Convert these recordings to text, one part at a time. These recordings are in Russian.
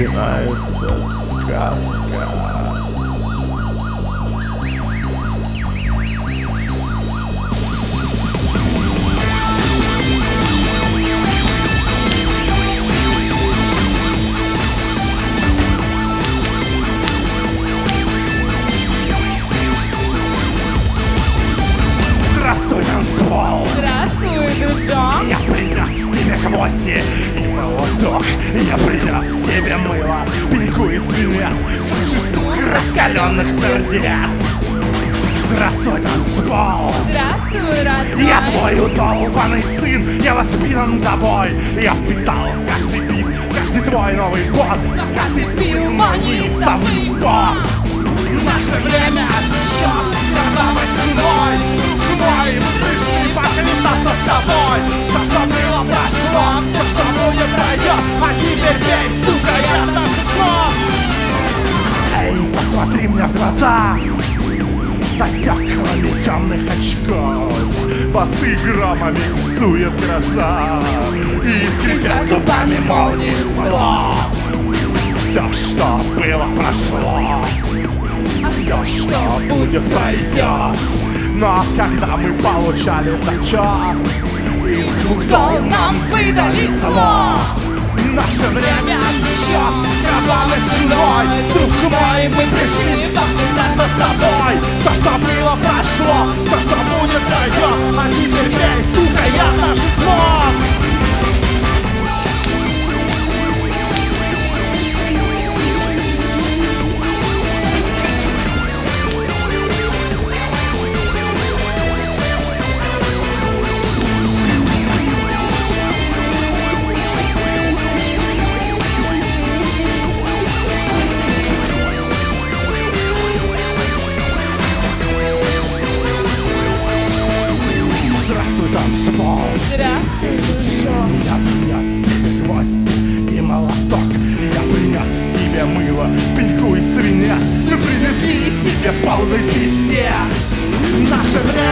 shit live.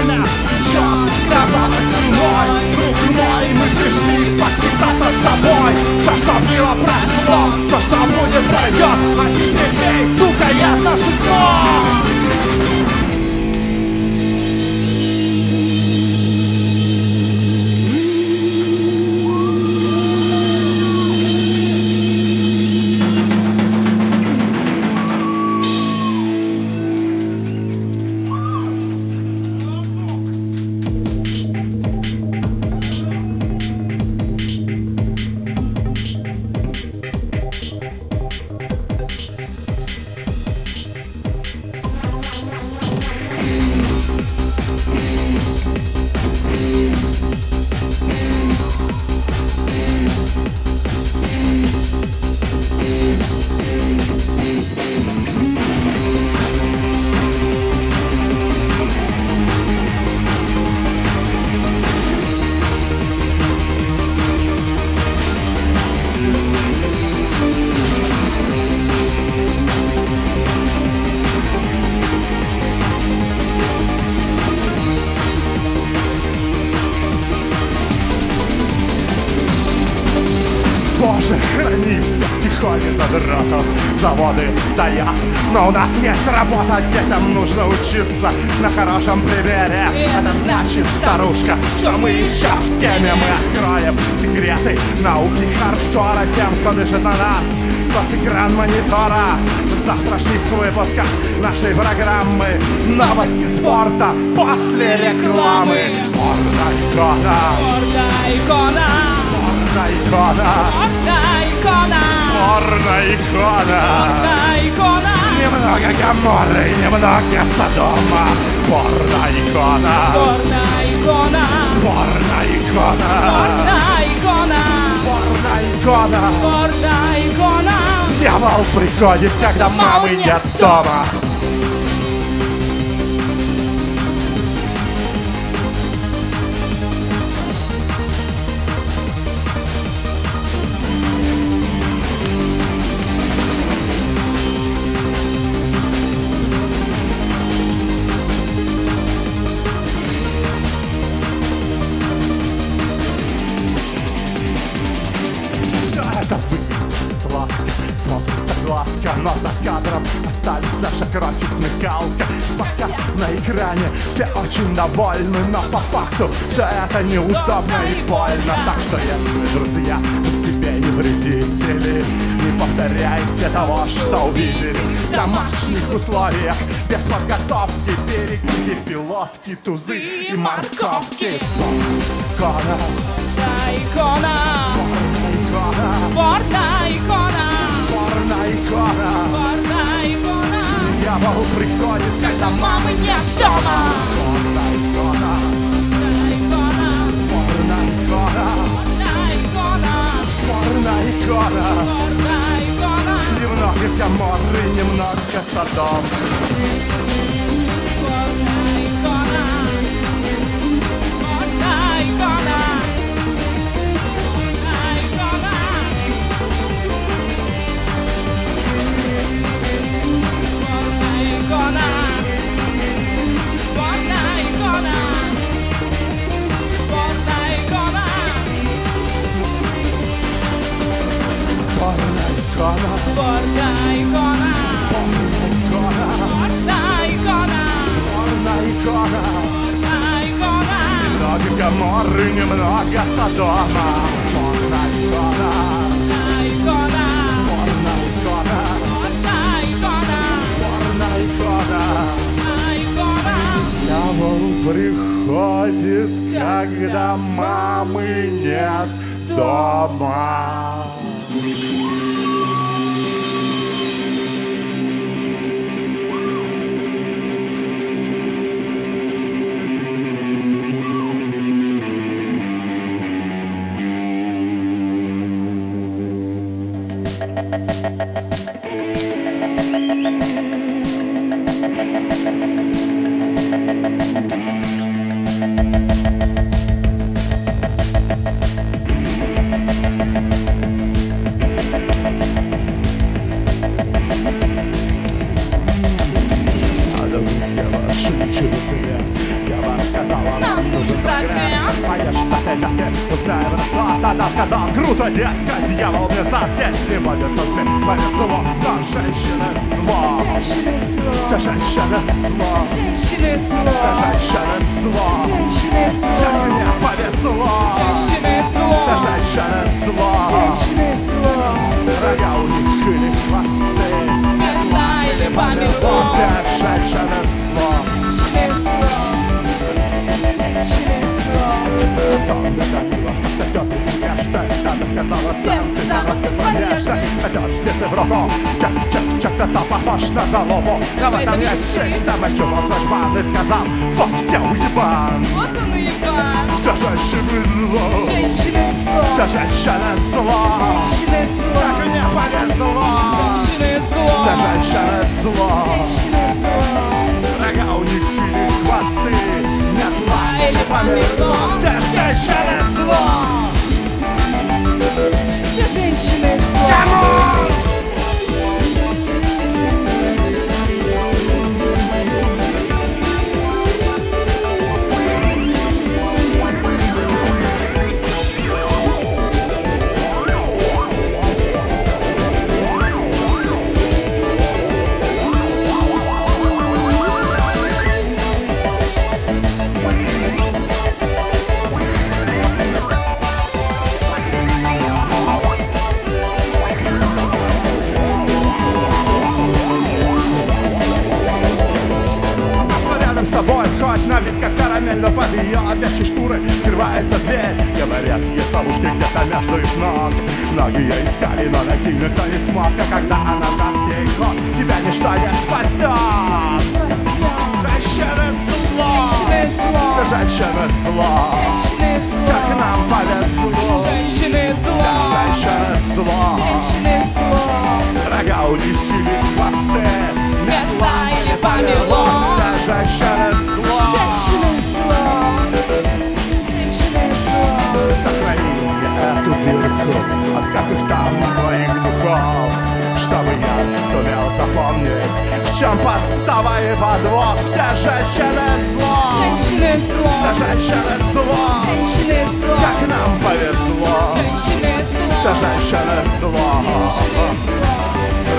Сына Черт кровавой ценой Друг мой, мы пришли поквитаться с тобой То, что было, прошло То, что будет, пройдет А теперь, сука, я нашу кровь научиться на хорошем примере. Это значит, старушка, что мы еще в теме Мы откроем секреты науки хардкора Тем, кто дышит на нас. Сквозь экран монитора В завтрашних выпусках нашей программы. Новости спорта после рекламы. Порно-икона Порно-икона Порно-икона Порно-икона Порно-икона Порно-икона Немного Гаморы, немного Содома Порно-икона Порно-икона Порно-икона Порно-икона Порно-икона Порно-икона Дьявол приходит, когда мамы нет дома Все очень довольны, но по факту Все это неудобно и больно. Так что, если, друзья, вы себе не вредители. Не повторяйте того, что увидели В домашних условиях, без подготовки Берегите пилотки, тузы и морковки. Икона. Порно-икона Порно-икона Порно-икона на приходит, когда мамы нет дома. Модна икона, модна икона, модна икона, модна икона, модна икона. Немного немного садом. Женщина зло, Женщина зло, Женщина зла. Сохрани эту дырку от каких там твоих духов, чтобы я сумел запомнить, в чем подстава и подвох. Все женщины зло. Женщины зло. Все женщины зло. Женщины зло. Как нам повезло. Женщины зло. Все женщины зло.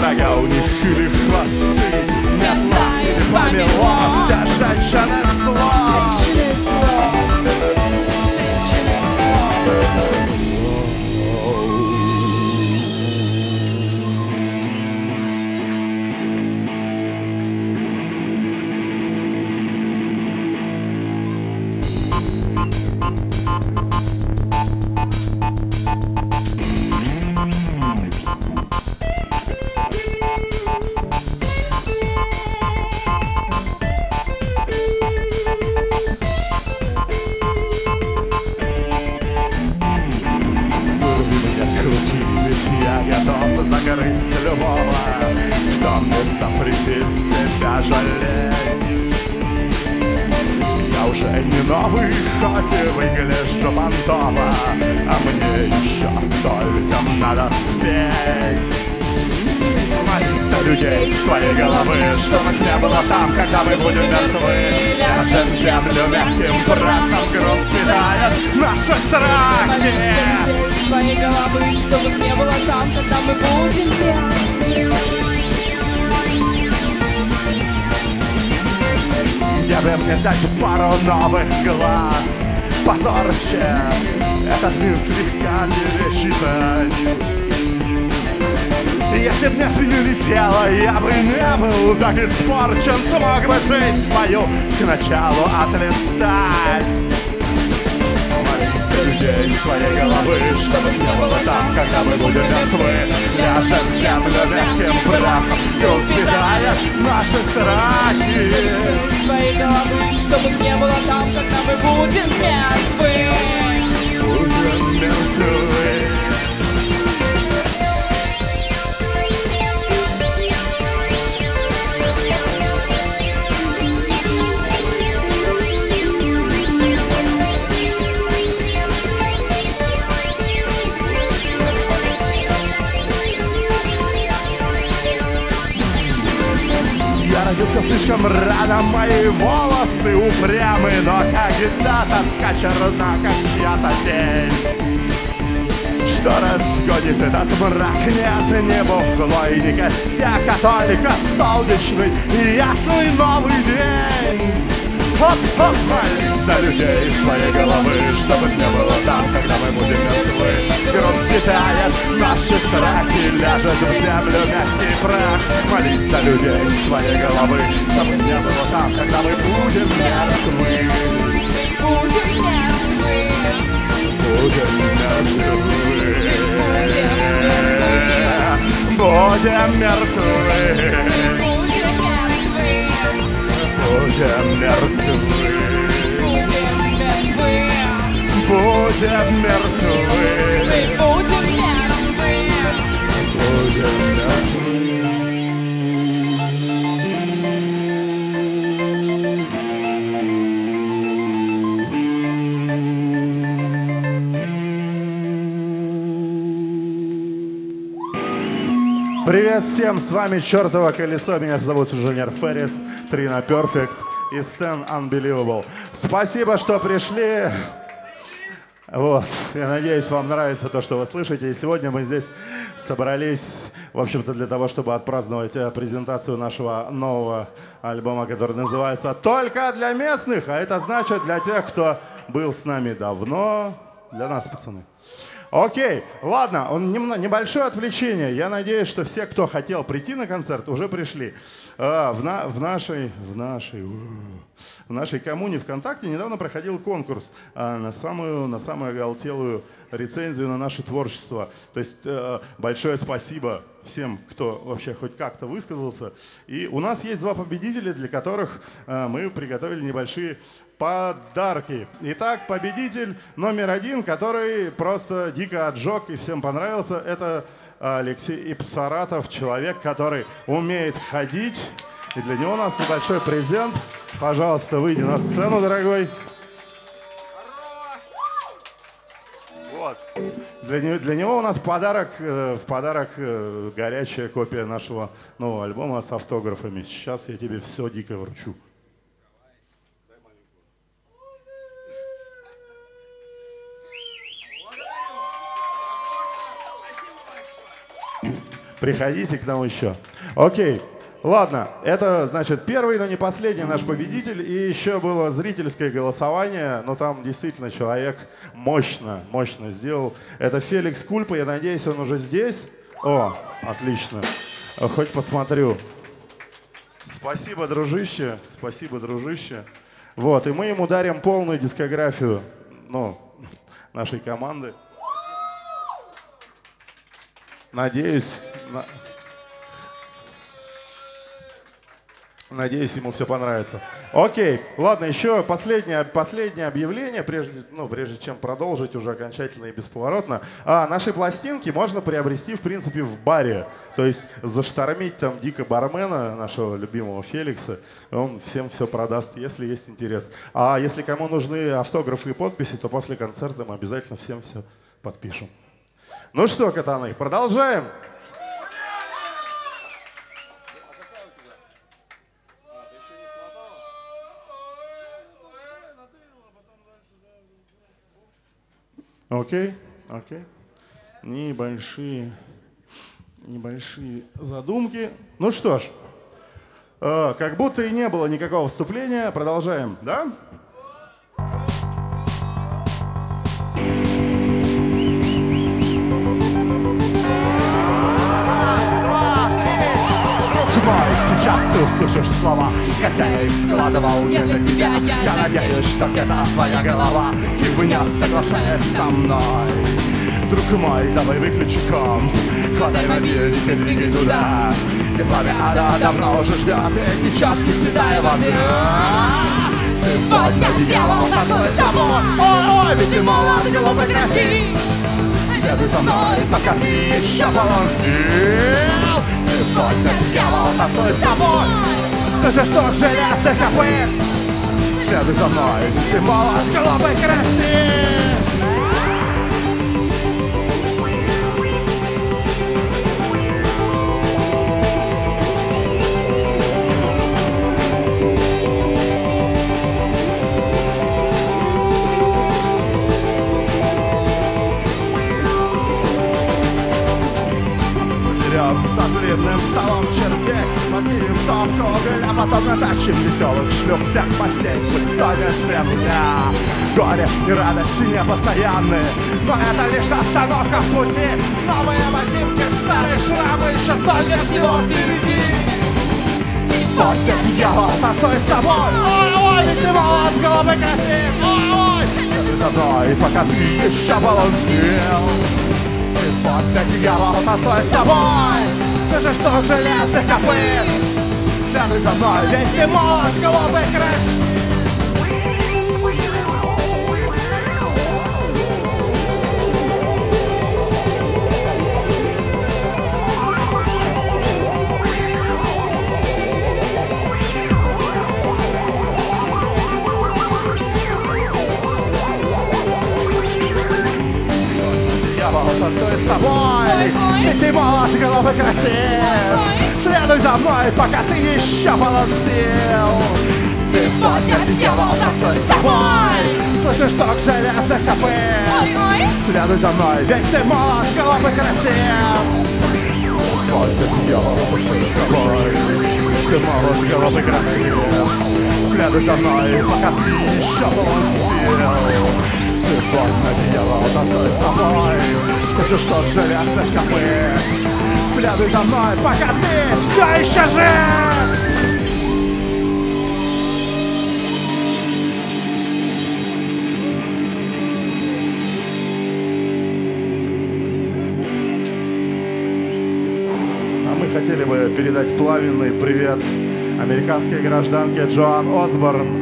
Рога у них или хвосты. Нет, или помело Все женщины Мир слегка пересчитать Если б не свинью летела, я бы не был так испорчен Смог бы жизнь свою к началу отлистать людей с твоей головы Чтобы не было там, когда мы будем мертвы. Ляжем в землю мягким прахом Груз питает наши страхи. Из твоей головы, чтобы не было там, когда мы будем мертвы. Родился слишком рано, мои волосы упрямы, но когда тоска черна, как чья-то тень. Что разгонит этот мрак, нет, не и не костяк, а только солнечный ясный новый день. Хоп-хоп, молиться людей из своей головы, чтобы не было там, когда мы будем мертвы. Груз питает наши страхи, ляжет в землю мягкий прах. Молиться людей из своей головы, чтобы не было там, когда мы будем мертвы. Будем мертвы. Будем мертвы. Будем мертвы. Будем мертвы. Будем мертвы. Будем мертвы. Будем мертвы. Привет всем, с вами Чертово колесо, меня зовут Инженер Феррис, Трина Перфект и Стэн Unbelievable. Спасибо, что пришли. Вот, я надеюсь, вам нравится то, что вы слышите. И сегодня мы здесь собрались, в общем-то, для того, чтобы отпраздновать э, презентацию нашего нового альбома, который называется «Только для местных», а это значит для тех, кто был с нами давно, для нас, пацаны. Окей, ладно, он небольшое отвлечение. Я надеюсь, что все, кто хотел прийти на концерт, уже пришли. А, В, на- в нашей, в нашей, в нашей коммуне ВКонтакте недавно проходил конкурс а, на самую, на самую оголтелую рецензию на наше творчество. То есть э, большое спасибо всем, кто вообще хоть как-то высказался. И у нас есть два победителя, для которых э, мы приготовили небольшие подарки. Итак, победитель номер один, который просто дико отжег и всем понравился, это Алексей Ипсаратов, человек, который умеет ходить. И для него у нас небольшой презент. Пожалуйста, выйди на сцену, дорогой. Вот. Для него, для него у нас подарок, э, в подарок э, горячая копия нашего нового альбома с автографами. Сейчас я тебе все дико вручу. Приходите к нам еще. Окей. Ладно, это, значит, первый, но не последний наш победитель. И еще было зрительское голосование, но там действительно человек мощно, мощно сделал. Это Феликс Кульпа, я надеюсь, он уже здесь. О, отлично. Хоть посмотрю. Спасибо, дружище, спасибо, дружище. Вот, и мы ему дарим полную дискографию, ну, нашей команды. Надеюсь, на... Надеюсь, ему все понравится. Окей, ладно, еще последнее, последнее объявление, прежде, ну, прежде чем продолжить уже окончательно и бесповоротно. А, наши пластинки можно приобрести, в принципе, в баре. То есть заштормить там дико бармена, нашего любимого Феликса, он всем все продаст, если есть интерес. А если кому нужны автографы и подписи, то после концерта мы обязательно всем все подпишем. Ну что, катаны, продолжаем. Окей, окей. Небольшие, небольшие задумки. Ну что ж, э, как будто и не было никакого вступления. Продолжаем, да? Сейчас ты услышишь слова. Хотя я их складывал не для тебя Я надеюсь, что где-то твоя голова. Кивнет, соглашаясь со мной. Друг мой, давай выключи комп Хватай мобильник и двигай туда. Где пламя ада давно уже ждет Эти четки седая воды Сегодня дьявол с тобой Ой, ведь ты молод, глупый, красив. Следуй за мной, пока ты еще полон Сегодня дьявол танцует с тобой Слышишь стук железных копыт Следуй за мной, ты молод, глупый, красив длинным столом чертей Поднимем в кругль, а потом натащим веселых шлюп Всех постель, пусть станет светлая Горе и радости непостоянны Но это лишь остановка в пути Новые ботинки, старые шрамы Еще сто лет всего впереди Сегодня дьявол танцует с тобой Ой-ой, ты молод, головы красив Ой-ой, ты за мной, пока ты еще балансил Сегодня дьявол танцует с тобой Слышишь стук железных копыт Следуй за мной, весь ты молод, голубый крест головы красив Следуй за мной, пока ты еще балансил Сегодня дьявол танцует с тобой Слышишь стук железных копыт? Следуй за мной, ведь ты молод, головы красив! Сегодня дьявол танцует с тобой Ты молод, головы красив! Следуй за мной, пока ты еще балансил Сегодня дьявол танцует с тобой Слышишь тот железных копыт Следуй за мной, пока ты все еще жив хотели бы передать пламенный привет американской гражданке Джоан Осборн,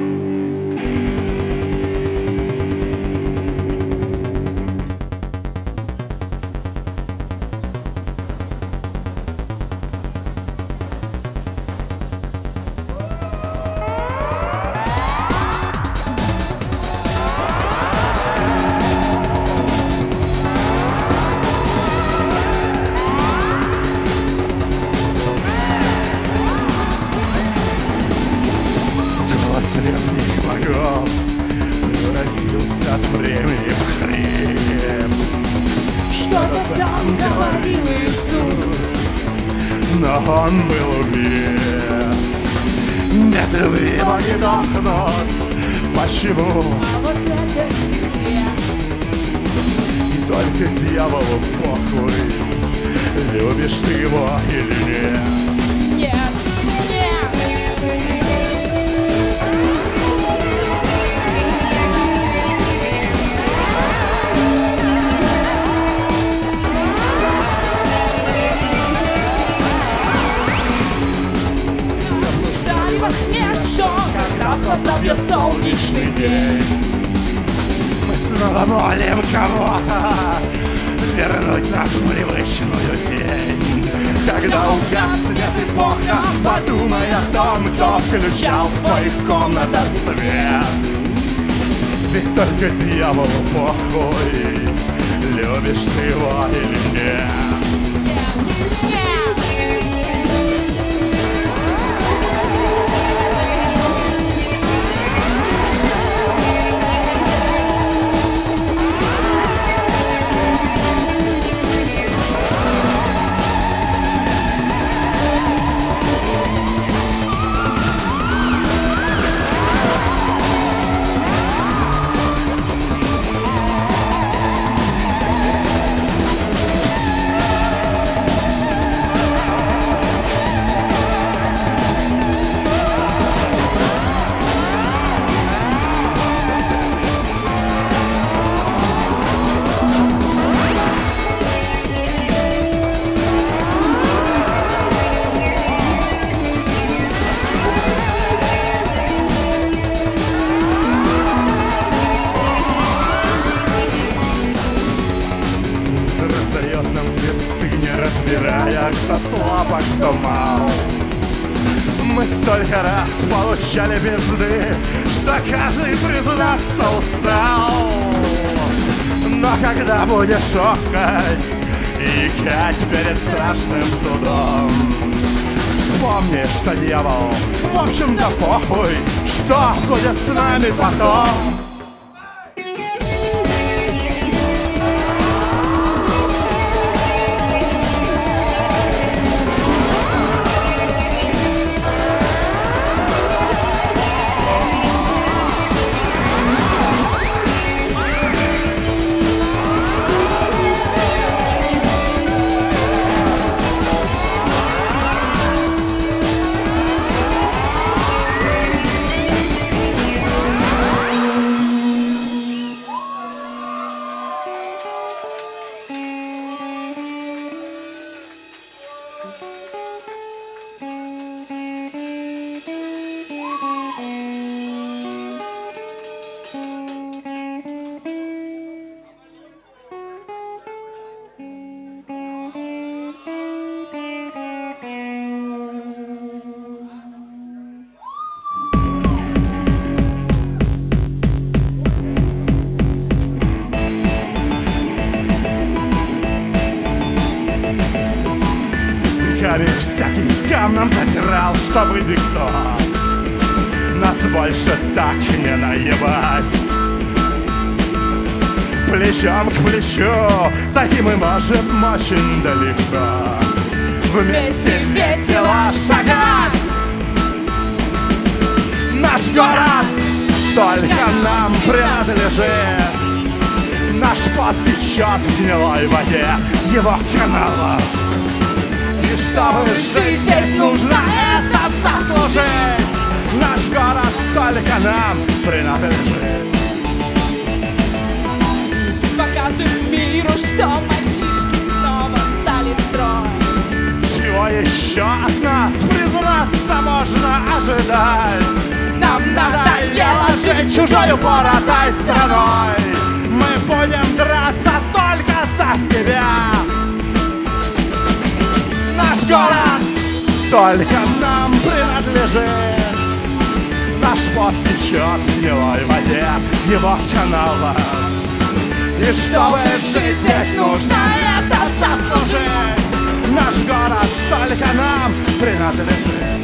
передохнуть Почему? А вот это секрет И только дьяволу похуй Любишь ты его или Нет, позовет солнечный день. Мы снова молим кого-то. Вернуть нашу привычную тень. Когда угаснет эпоха Подумай о том, кто включал в твоих комнатах свет. Ведь только дьяволу похуй Любишь ты его или нет будешь охать и икать перед страшным судом. Вспомни, что дьявол, в общем-то похуй, что будет с нами потом больше так не наебать. Плечом к плечу Зайти мы можем очень далеко. Вместе весело шагать. Наш город только нам принадлежит. Наш пот течет в гнилой воде его канала И чтобы жить здесь нужно это заслужить. Наш город только нам принадлежит Покажем миру, что мальчишки снова стали в строй. Чего еще от нас, признаться, можно ожидать? Нам надоело жить чужой упоротой страной. Мы будем драться только за себя. Наш город только нам принадлежит Наш пот течет в гнилой воде его канала И чтобы жить здесь нужно это заслужить Наш город только нам принадлежит.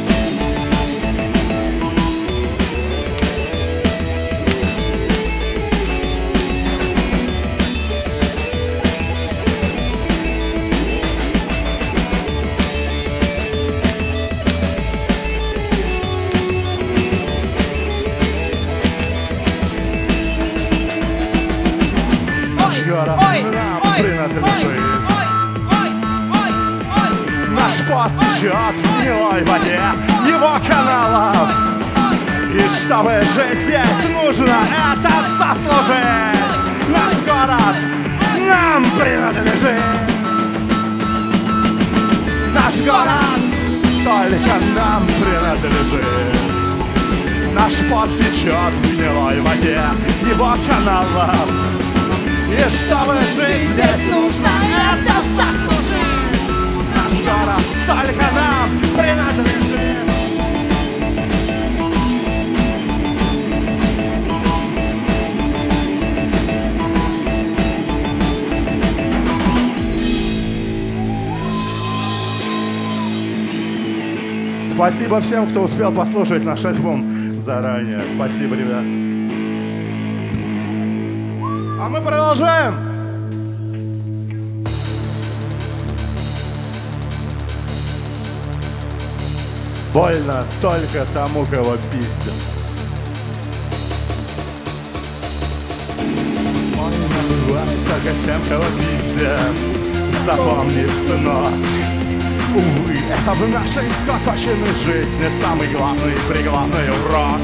Течет в гнилой воде его каналов. И чтобы жить здесь, нужно это заслужить. Наш город нам принадлежит. Наш город только нам принадлежит. Наш пот течет в гнилой воде его каналов. И чтобы жить здесь нужно это заслужить. Только нам принадлежит. Спасибо всем, кто успел послушать наш альбом заранее. Спасибо, ребят. А мы продолжаем. Больно только тому, кого пиздят. Больно бывает только тем, кого пиздят. Запомни, сынок. Увы, это в нашей скоточенной жизни самый главный и приглавный урок.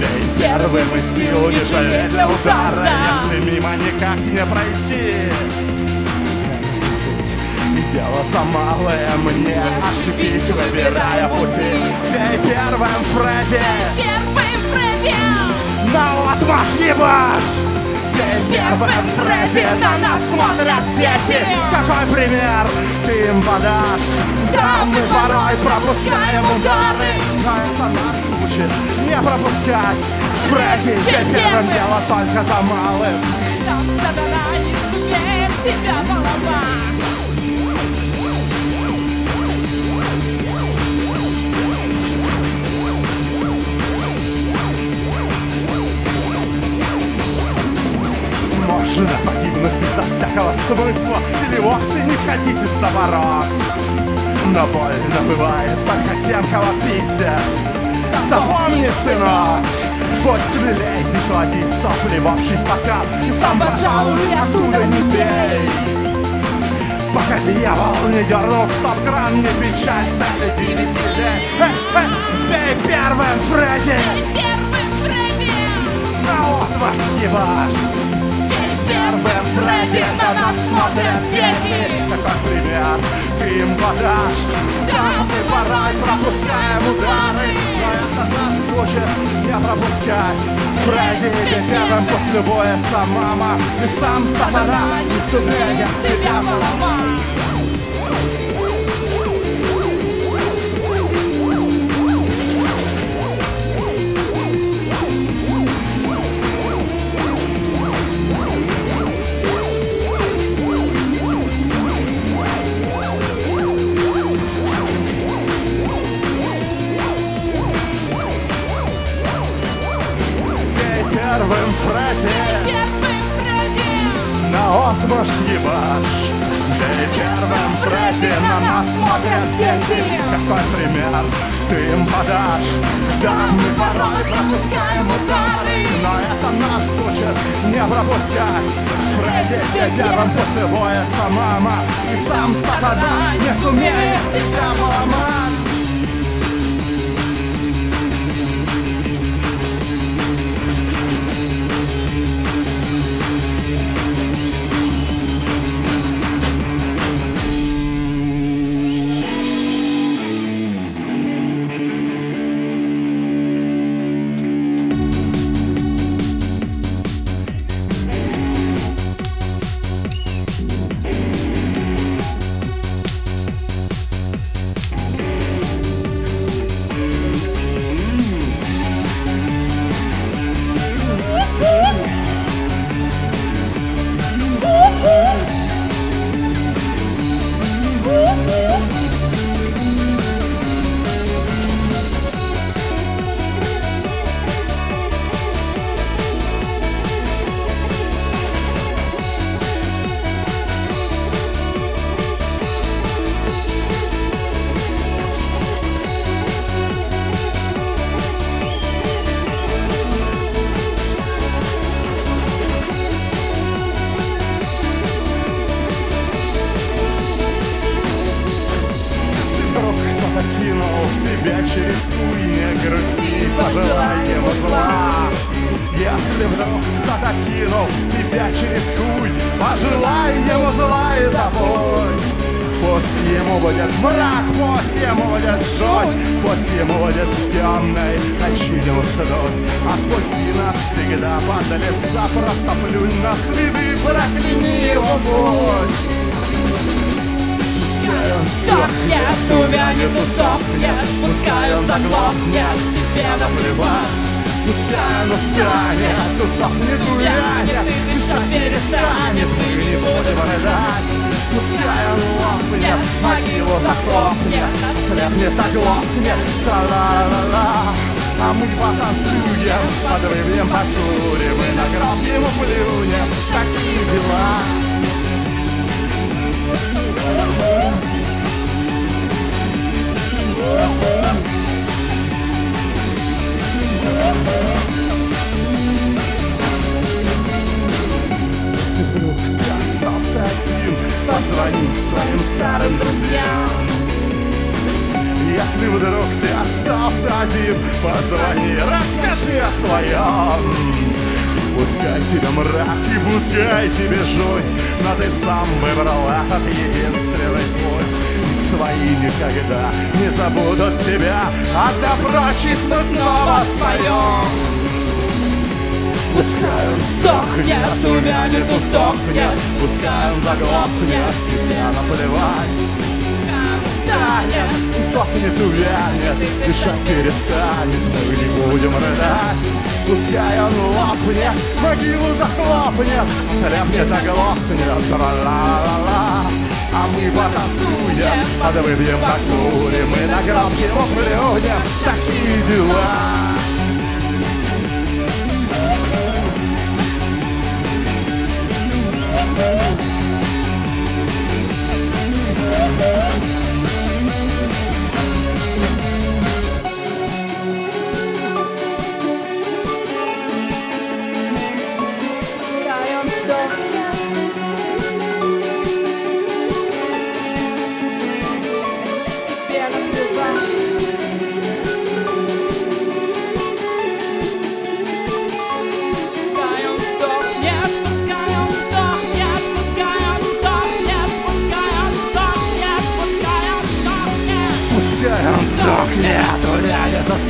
Бей первым и силу не жалей для удара, если мимо никак не пройти. За малое мне, ошибись, выбирая пути. Бей первым, Фредди, Первый предел. на вот мозги ваш! Бей первым, Фредди, на нас смотрят дети. Какой пример ты им подашь? Да, мы порой пропускаем удары, но это нас учит не пропускать. Фредди, бей первым, дело только за малым. Там сатана не тебя поломать. Можно погибнуть безо всякого смысла Или вовсе не ходить из-за ворот Но больно бывает только тем, кого пиздят. Запомни, сынок Будь смелей, не клади сопли в общий стакан И сам, пожалуй, оттуда не пей Пока дьявол не дернул в стоп-кран Не печаль, залети веселей Эй, эй, бей первым, Фредди. Первый предел. На вот вас ваш Первым Фредди на нас смотрят дети. Какой пример ты им подашь Да, мы порой пропускаем удары. Но это нас учит не пропускать. Фредди ведь первым после сам мама. И сам сатана не сумеет тебя поломать предел. На отмашь ебашь Бей первым Фредди На нас смотрят дети Какой пример ты им подашь? Да, мы порой пропускаем удары. Но это нас учит не пропускать. Фредди, бей первым после боя мама И сам сатана не сумеет тебя поломать плюнь на следы, прокляни его путь Сохнет, увянет, усохнет Пускай он заглохнет, тебе наплевать. Пускай он устанет, усохнет, увянет Дышать перестанет, мы не будем рыдать Пускай он лопнет, могилу захлопнет Слепнет, оглохнет, ла-ла-ла-ла а мы потанцуем, подвывем, покурим И на гроб ему плюнем, такие дела. Если вдруг ты остался один Позвони своим старым друзьям Если вдруг ты остался один. Позвони, расскажи о своем. Пускай тебе мрак и пускай тебе жуть. Но ты сам выбрал этот единственный путь. И Свои никогда не забудут тебя. А для прочих мы снова споем. Пускай он сдохнет, увянет, усохнет Пускай он заглохнет, тебе наплевать Станет, усохнет, увянет Дышать перестанет, мы не будем рыдать. Пускай он лопнет, могилу захлопнет. Слепнет, оглохнет, тра-ла-ла-ла а мы потанцуем, подвыпьем, покурим И на гроб его плюнем, такие дела. Пускай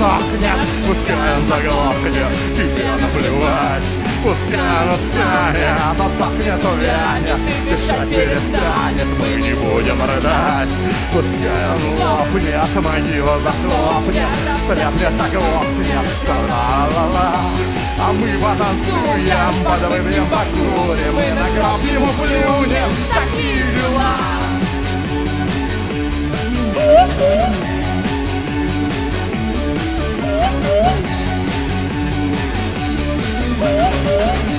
усохнет Пускай он заглохнет, тебе наплевать Пускай он устанет, усохнет, увянет. Дышать перестанет, мы не будем рыдать. Пускай он лопнет, могила захлопнет. Слепнет, оглохнет, ла-ла-ла а мы потанцуем, подвыпьем, покурим И на гроб ему плюнем, такие дела. Все, Woo!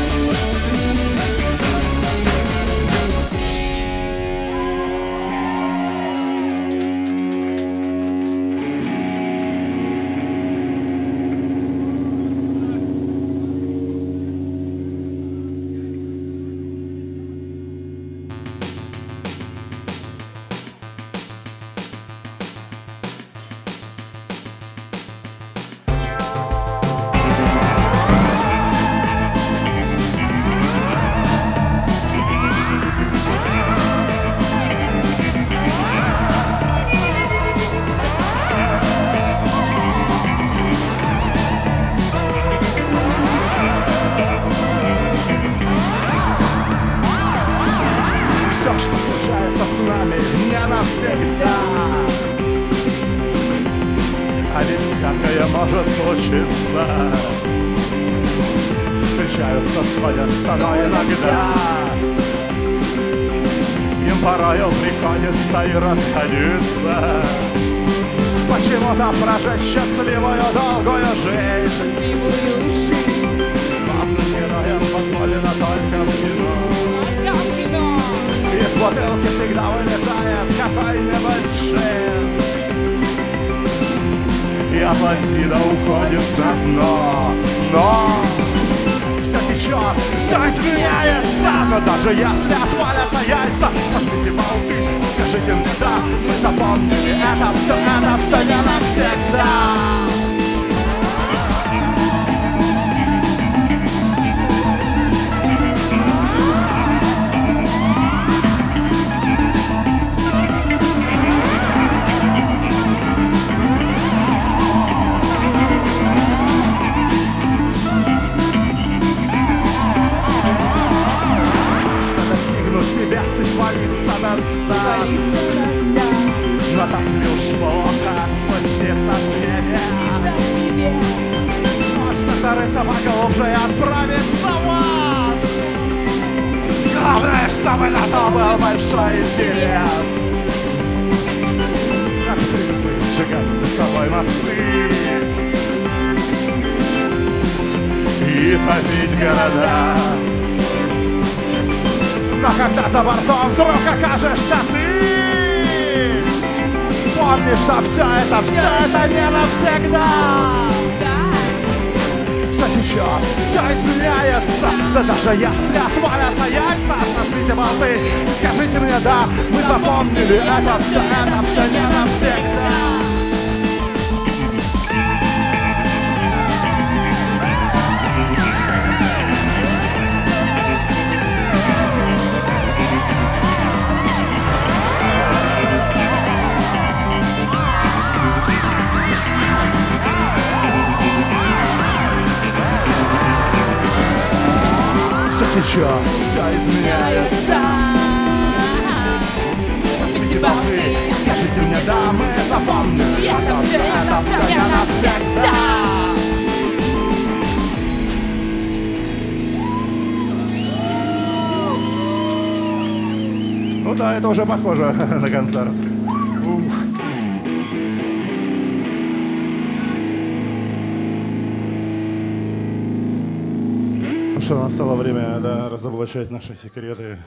Да, разоблачать наши секреты.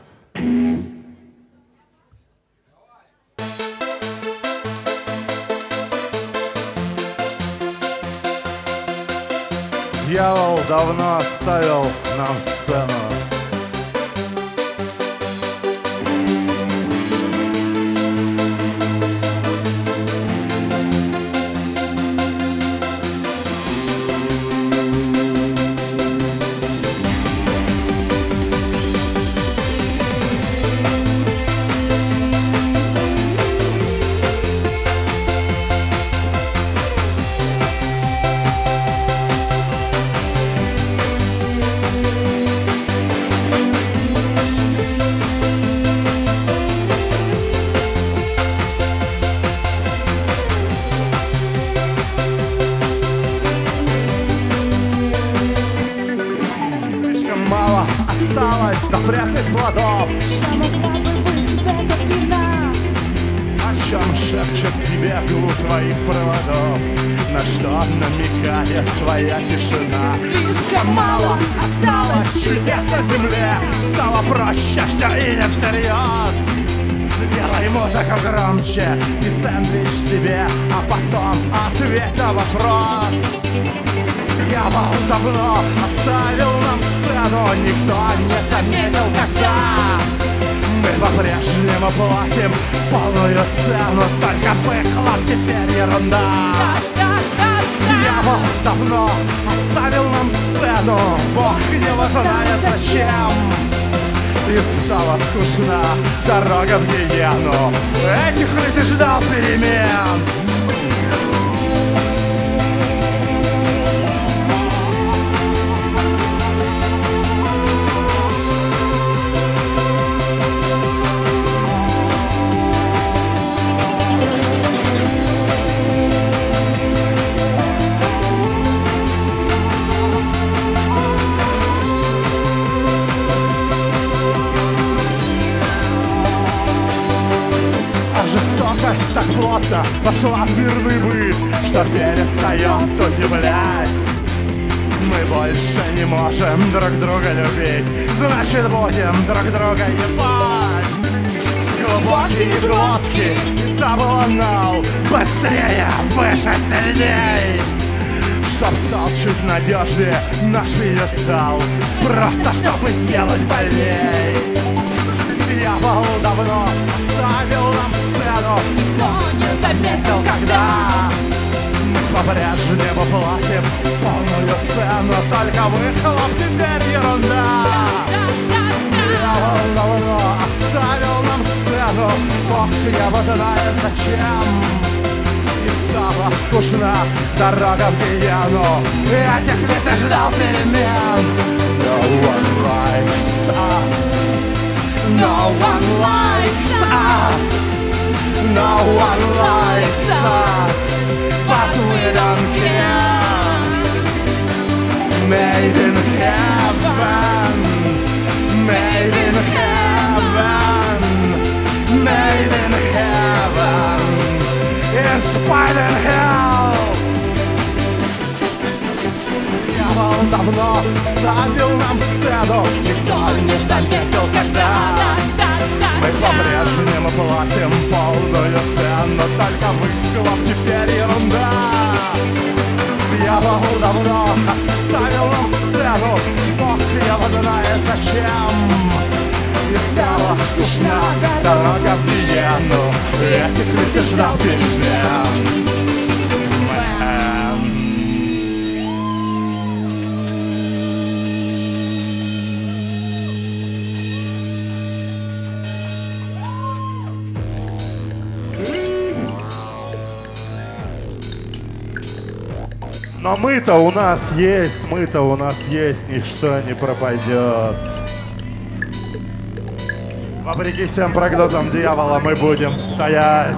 Только выхлоп теперь ерунда Дьявол давно оставил нам сцену. Бог его знает зачем? И стало скучно дорога в гиену Этих ведь ты ждал Но мы-то у нас есть, мы-то у нас есть, ничто не пропадет. Вопреки всем прогнозам дьявола мы будем стоять.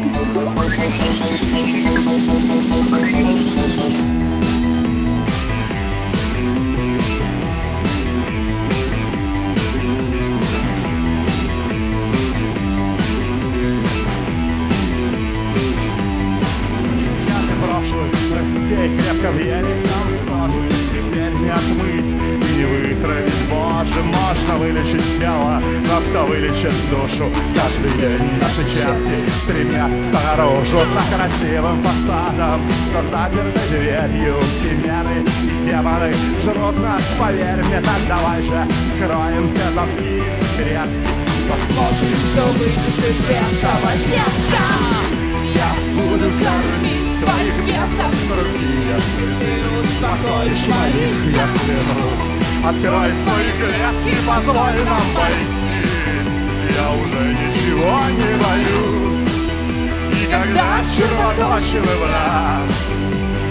Thank you. Кто вылечит душу? Каждый день наши черти стремятся наружу За красивым фасадом, за запертой дверью Химеры и демоны жрут нас, поверь мне Так давай же скроем все замки и секретки Посмотрим, что выйдет из этого места Я буду кормить твоих бесов с руки, ты успокоишь моих, я клянусь. Открой свои клетки, позволь нам пойти. Уже ничего не боюсь. И когда червоточины в нас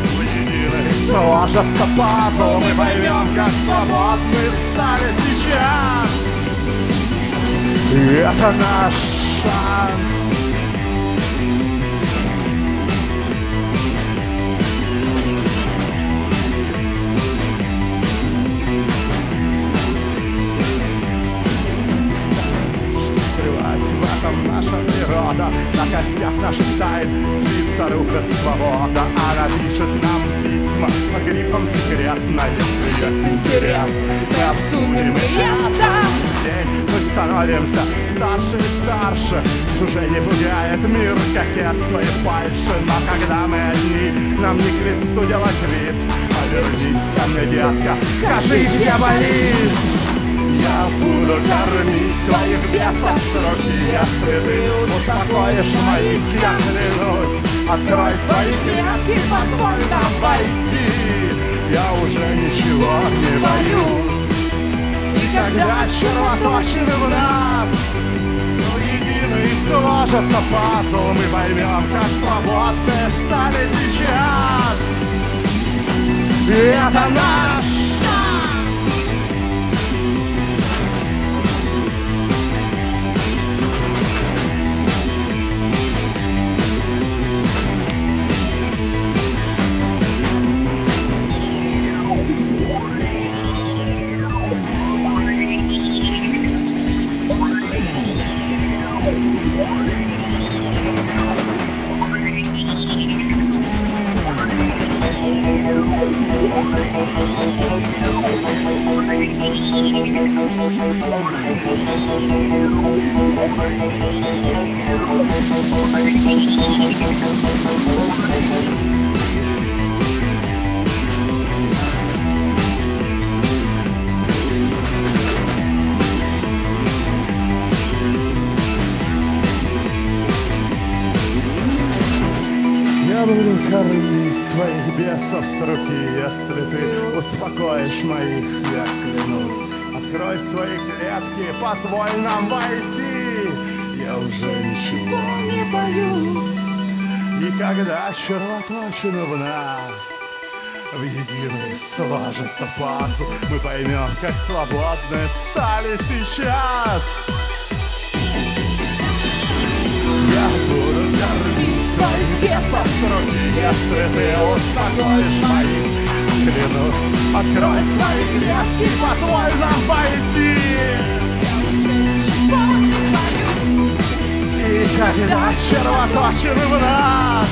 в единый сложатся пазл, мы поймем, как свободны стали сейчас. И это наш шанс. На костях наших тайн спит старуха свобода Она пишет нам письма. Под грифом секретно Если есть интерес, мы обсудим и это. День мы становимся старше и старше. Уже не пугает мир кокетство и фальши. Но когда мы одни, нам не к лицу делать вид. Повернись ко мне, детка, скажи, где болит буду кормить твоих бесов с руки Если ты успокоишь моих, я клянусь Открой свои клетки, позволь нам войти Я уже ничего не боюсь И когда червоточины в нас в единый сложится пазл Мы поймем, как свободны стали сейчас И это наш червоточина в нас в единый сложится пазл, мы поймем, как свободны стали сейчас. Я буду кормить твоих бесов с руки, если ты успокоишь моих. Клянусь, открой свои клетки, позволь нам пойти. И когда червоточины в нас,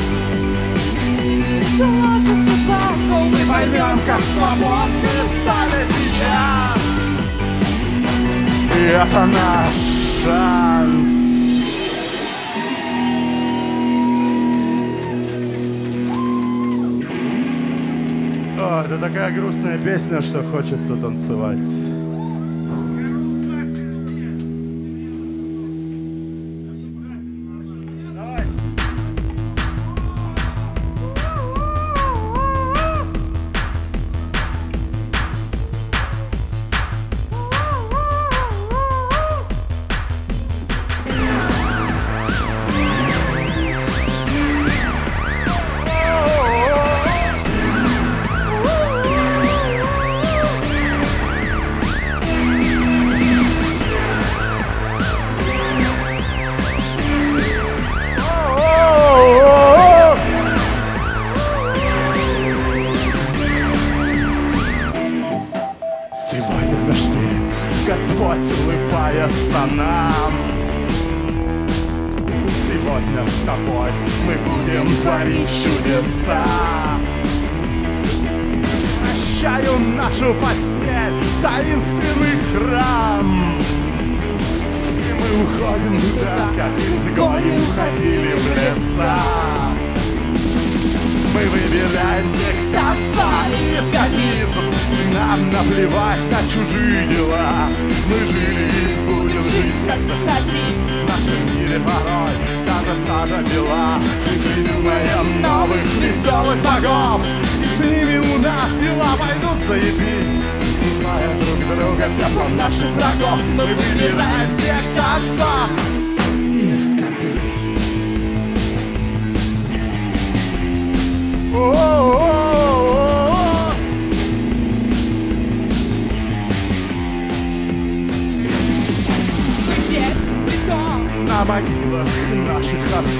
как свободны стали сейчас. Это наш шанс. О, это такая грустная песня, что хочется танцевать.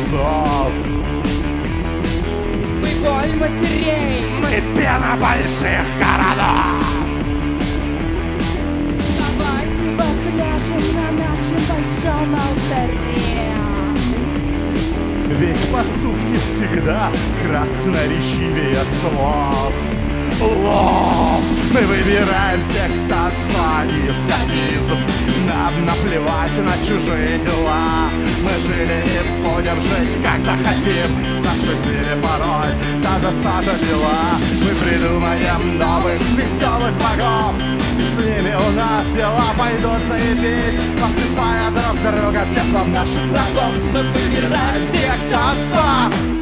Отцов Мы боль матерей. Мы пена больших городов. Давайте возляжем на нашем большом алтаре Ведь поступки всегда красноречивее слов. Лов. Мы выбираем сектантство и эскапизм Нам наплевать на чужие дела. Мы жили и будем жить, как захотим. Мире порой даже сажа бела Мы придумаем новых веселых богов. С ними у нас дела пойдут заебись. Посыпая друг друга теплом наших врагов Мы выбираем сектантство и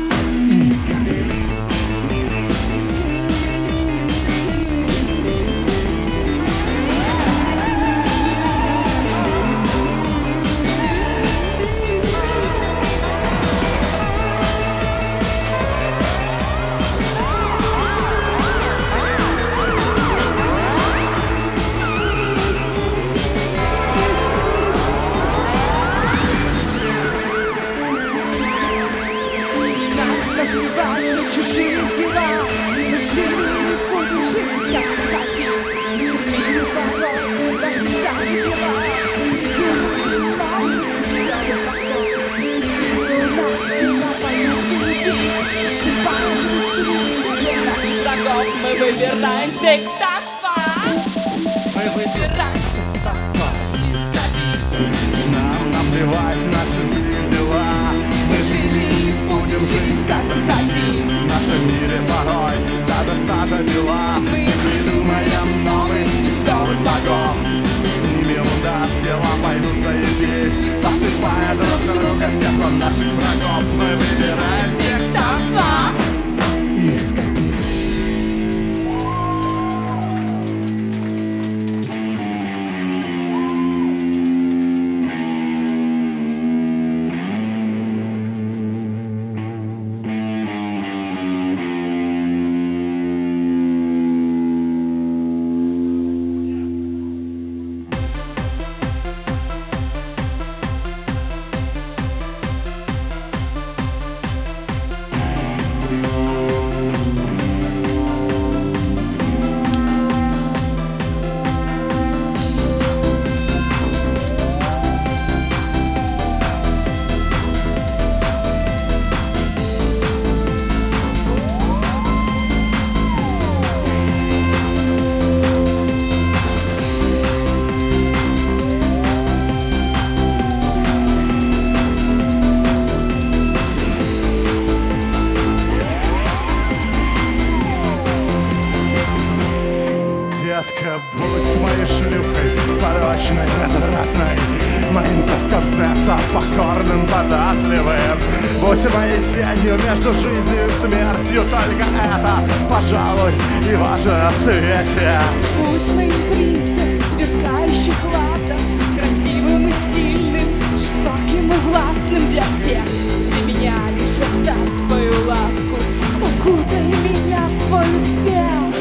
и смертью Только это, пожалуй, и важно в свете. Пусть моим принцем, сверкающих латом Красивым и сильным, жестоким и властным для всех. Для меня лишь оставь свою ласку Укутай меня в свой успех.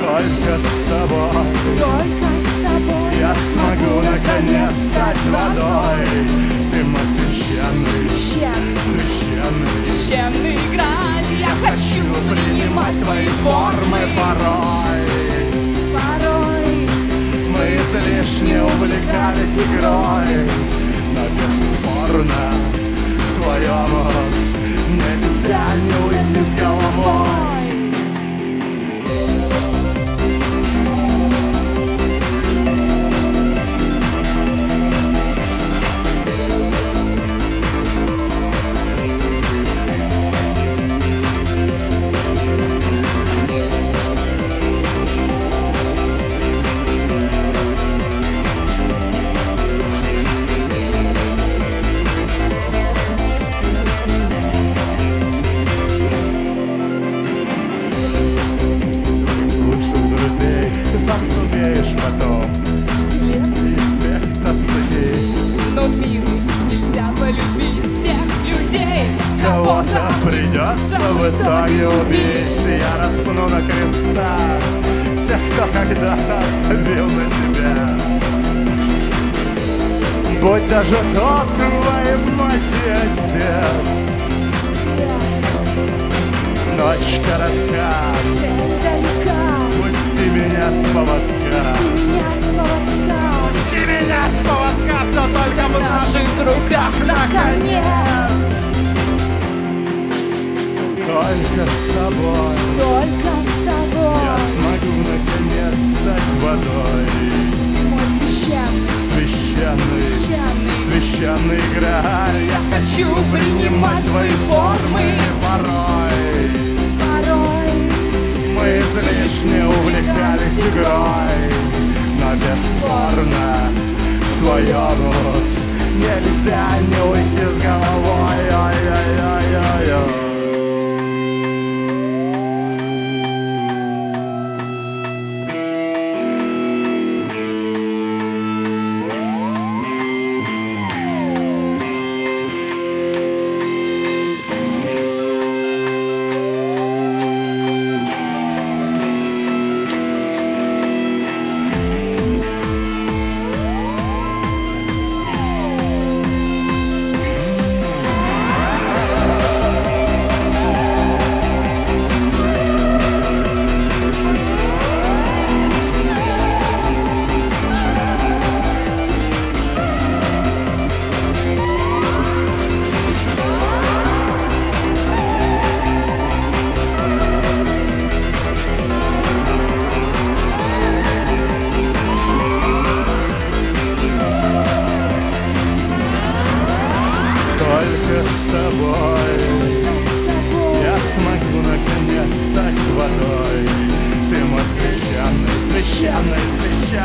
Только с тобой. Только с тобой. Я смогу наконец стать водой. Ты мой священный, Священный, священный граль Я хочу принимать твои формы порой. Порой. Мы излишне увлекались игрой. Но бесспорно в твоем вот Нельзя не уйти с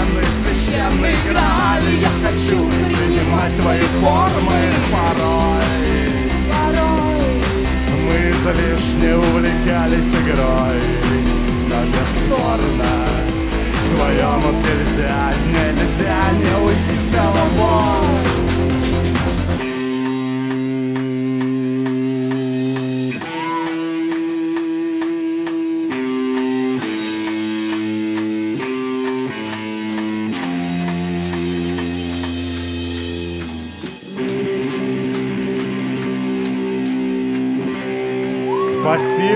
священный, священный граль Я хочу принимать твои формы. Порой Мы излишне увлекались игрой. Но бесспорно в твоем нельзя, нельзя не уйти с головой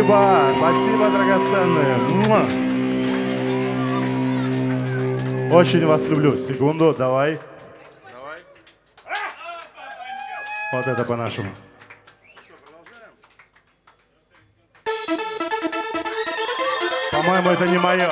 Спасибо, спасибо, драгоценные. Очень вас люблю. Секунду, давай. Вот это по-нашему. По-моему, это не мое.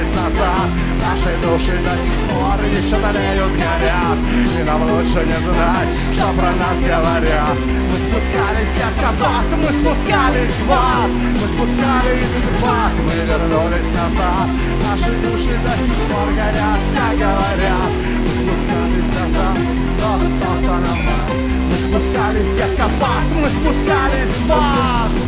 Вернулись назад, наши души до сих пор еще тлеют, горят, и нам лучше не знать, что про нас говорят. Мы спускались в кабак, мы спускались в ад, мы спускались в ад, мы вернулись назад, наши души до сих пор горят, как говорят. Мы спускались назад, но остался нам. Мы спускались в кабак, мы спускались в ад.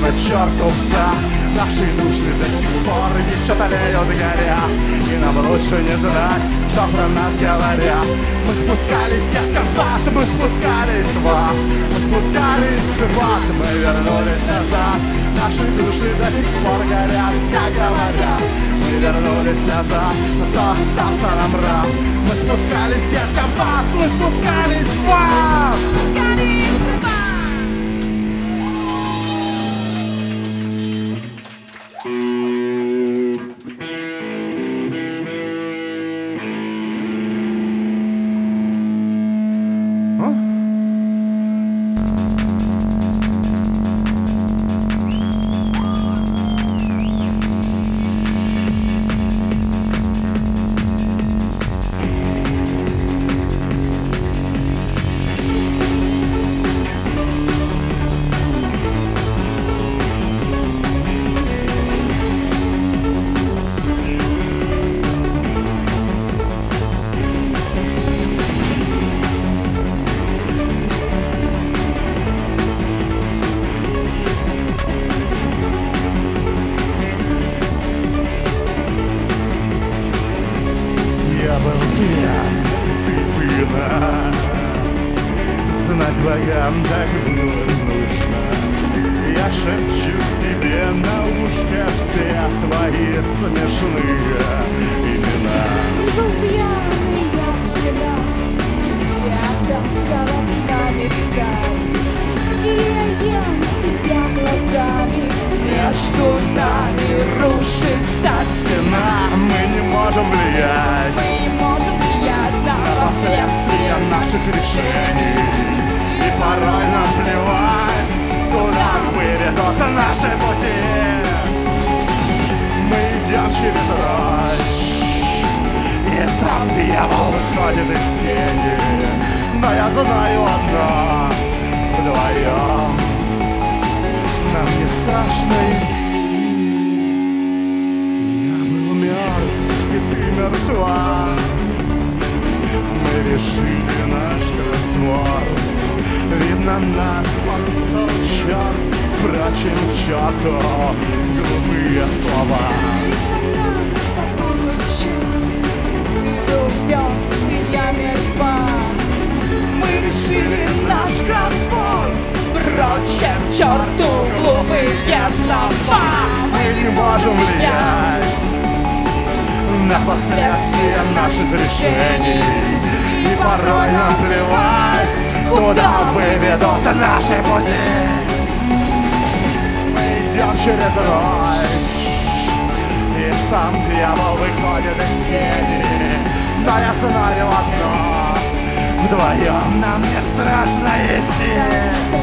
Прямо чертов да Наши души до сих пор еще тлеют, горят И нам лучше не знать, что про нас говорят Мы спускались в кабак, мы спускались в ад Мы спускались в ад, мы вернулись назад Наши души до сих пор горят, как говорят Мы вернулись назад, но кто остался нам рад Мы спускались в кабак, мы спускались в ад задаю одна, ну, вдвоем Нам не страшно идти. Я был мертв, и ты мертва. Мы решили наш кроссворд Видно нас подтол черт Впрочем, черту Глупые слова Нас и наш кроссбой Впрочем, черту глупые слова Мы не можем влиять на последствия наших решений. И порой нам плевать, куда выведут наши пути. Мы идем через рой И сам дьявол выходит из тени. Но я знаю одно. Вдвоем. Нам не страшно идти.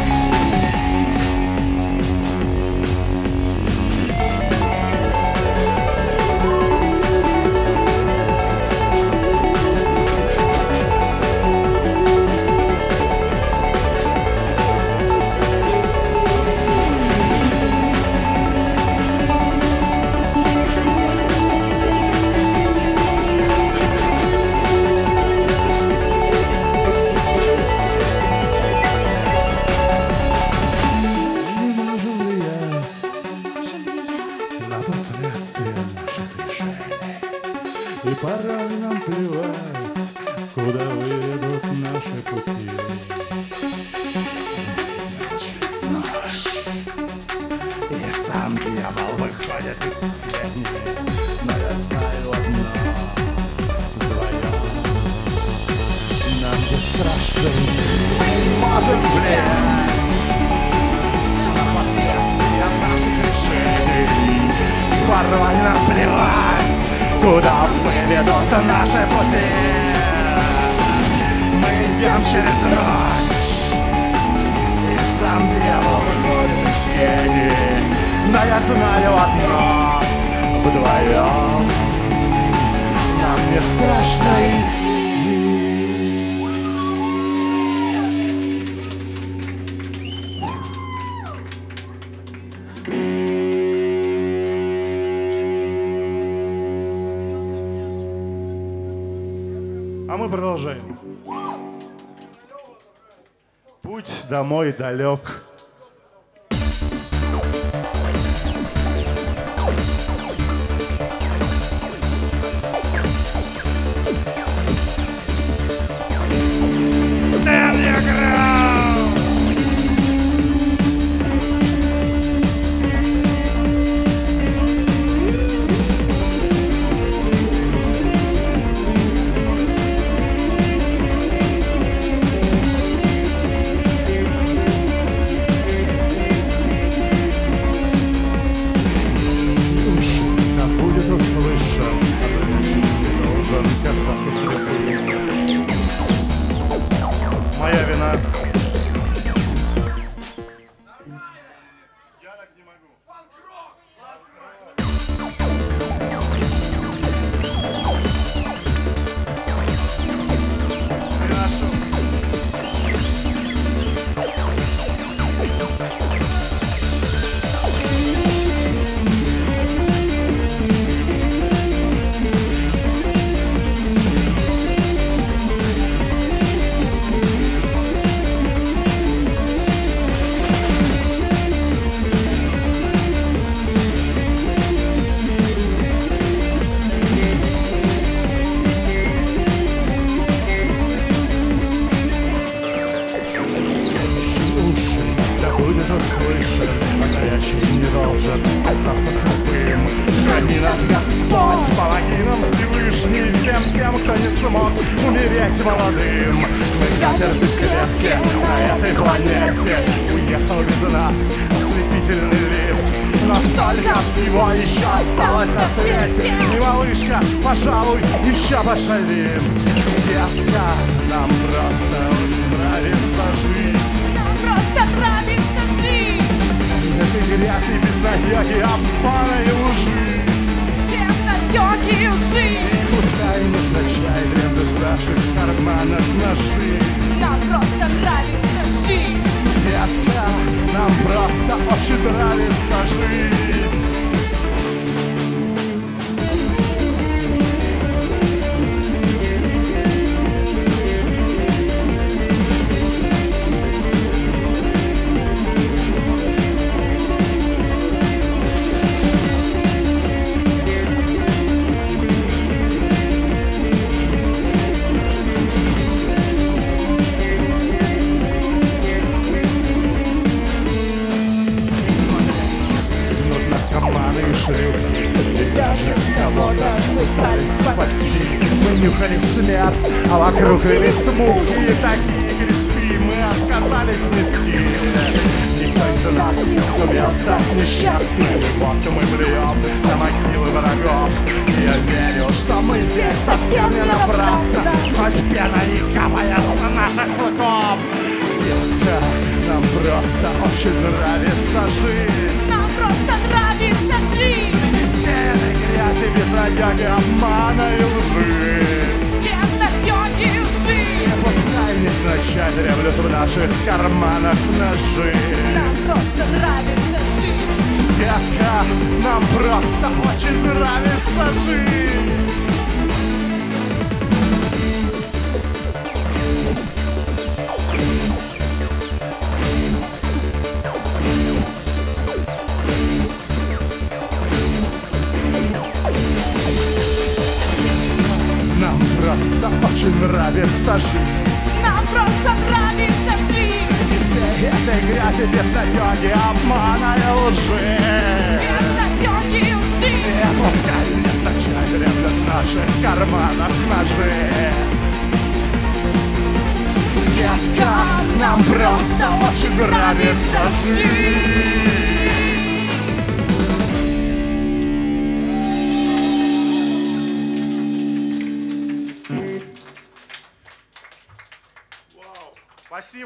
Valeu.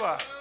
Спасибо. принять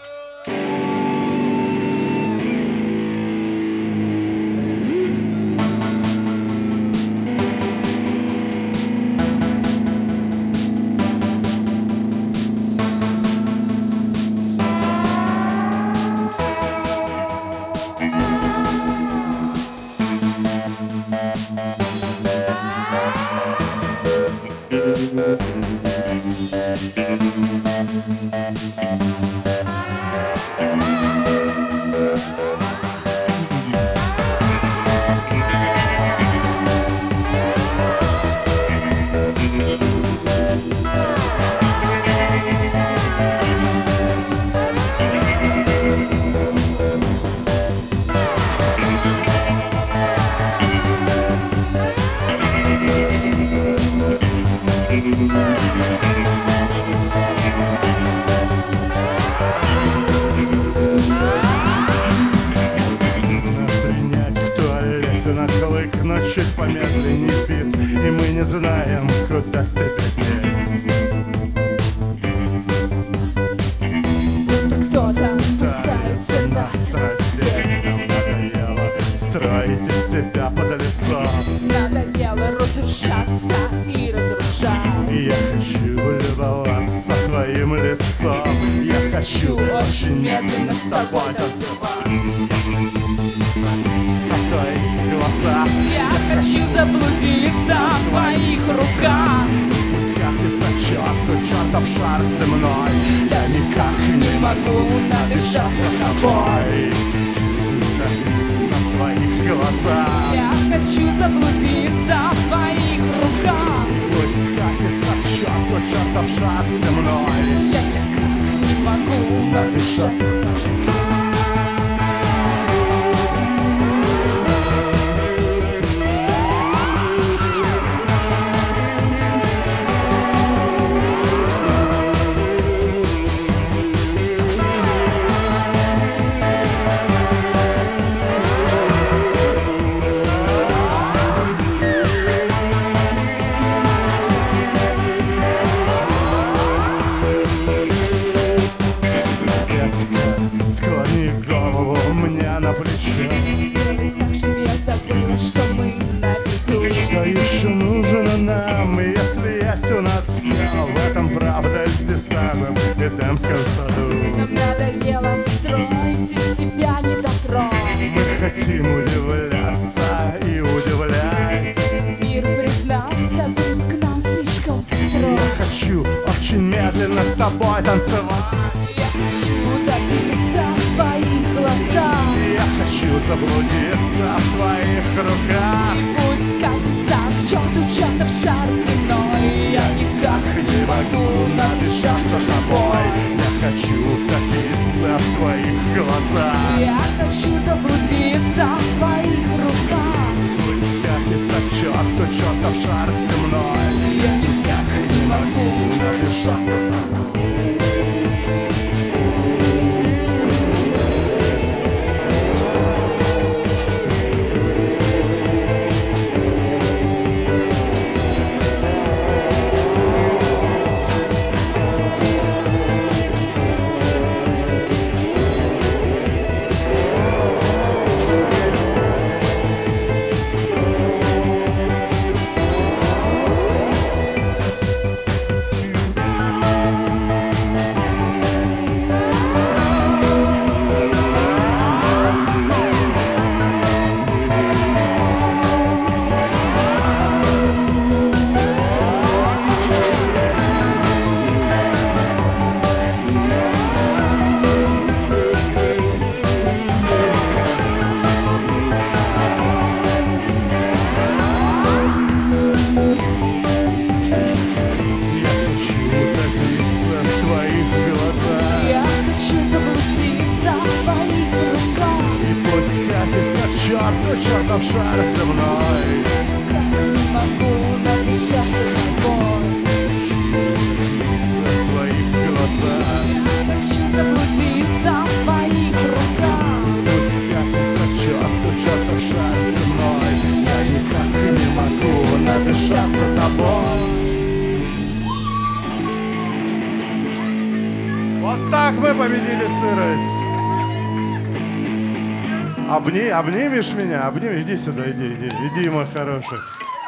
обнимешь меня? Обнимешь? Иди сюда, иди, иди. Иди, мой хороший.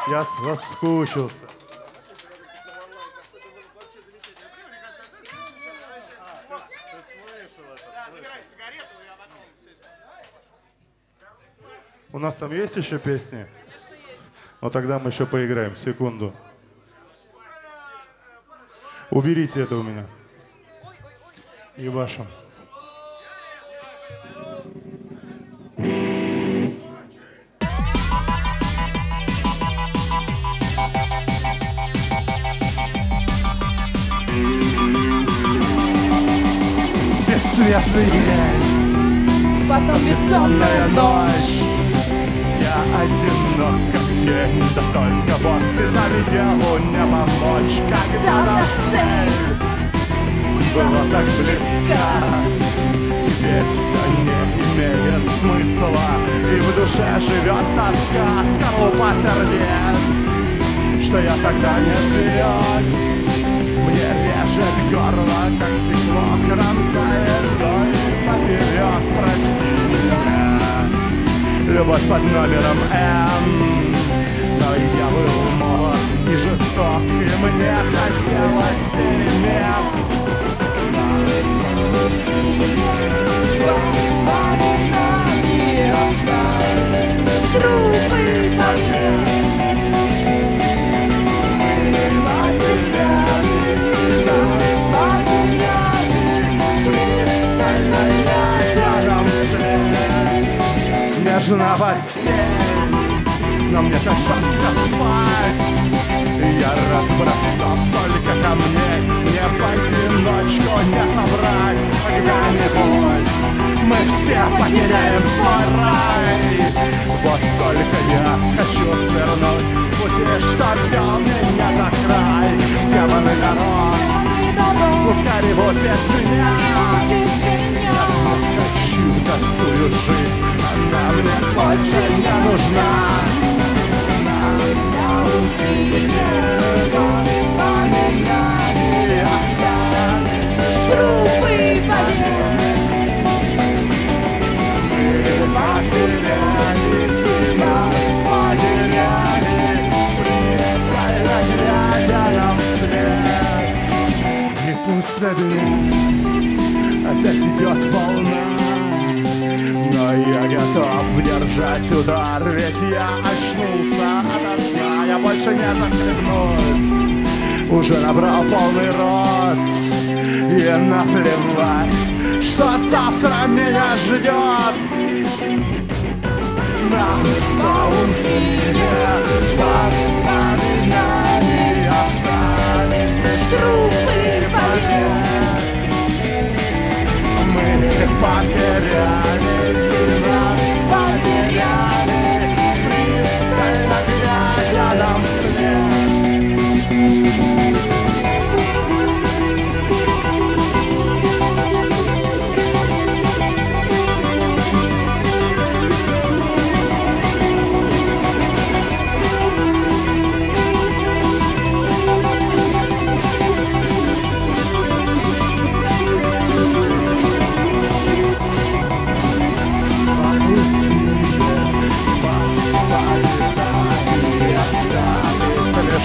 Я соскучился. У нас там есть еще песни? Ну тогда мы еще поиграем. Секунду. Уберите это у меня. И вашу. Бессонная ночь. Я одинок, как тень, да только вот слезами делу не помочь. Когда-то цель была так близка, теперь все не имеет смысла, и в душе живет тоска, скорлупа сердец, что я тогда не сберег. Мне режет горло, как стекло, кромсает вдоль и поперек, прости. Любовь под номером М, но я был молод и жесток, и мне хотелось перемен. Трупы побед нежного стен, но мне так жестко спать. Я разбросал столько камней, мне в одиночку не собрать. Когда-нибудь мы все потеряем свой рай. Вот только я хочу свернуть с пути, что вел меня на край. Демоны дорог, пускай ревут без меня хочу такую жизнь, она мне больше не нужна. Нам взял тебе, воспоминаний остались, штрупы поверь. Мы потеряли потеряли, нам вслед. И пусть на берег опять идет волна. Готов держать удар Ведь я очнулся ото сна Я больше не захлебнусь Уже набрал полный рот И наплевать Что завтра меня ждет. На паутине Воспоминаний Остались лишь трупы побед Мы потерялись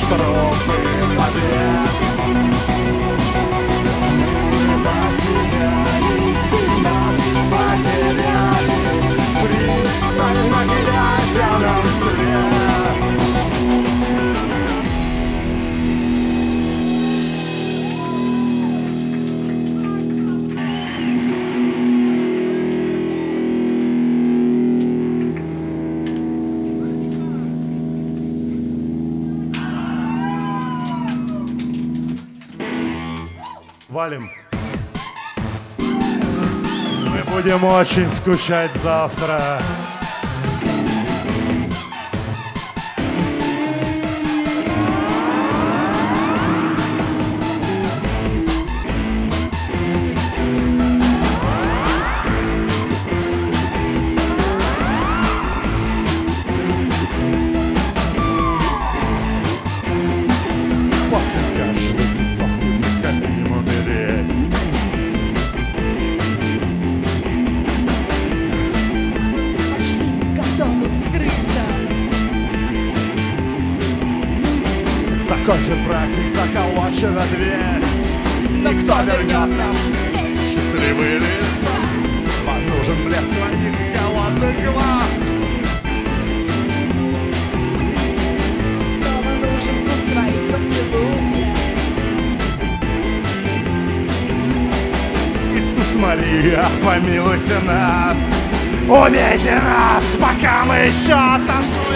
Лишь тропы Валим. Мы будем очень скучать завтра. Мария, помилуйте нас. Убейте нас, пока мы еще танцуем.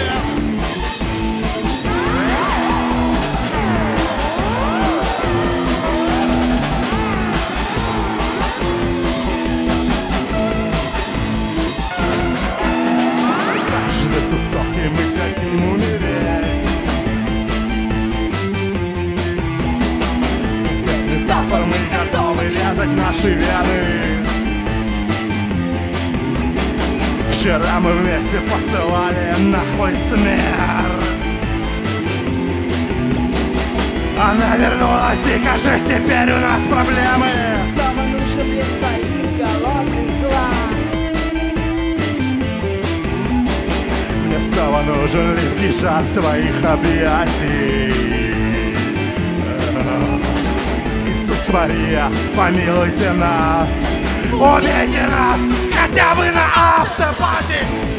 Мы вместе посылали нахуй смерть. Она вернулась и, кажись, теперь у нас проблемы. Снова глаз Мне снова нужен липкий жар твоих объятий. Иисус Мария, помилуйте нас, убейте нас хотя бы на автопате.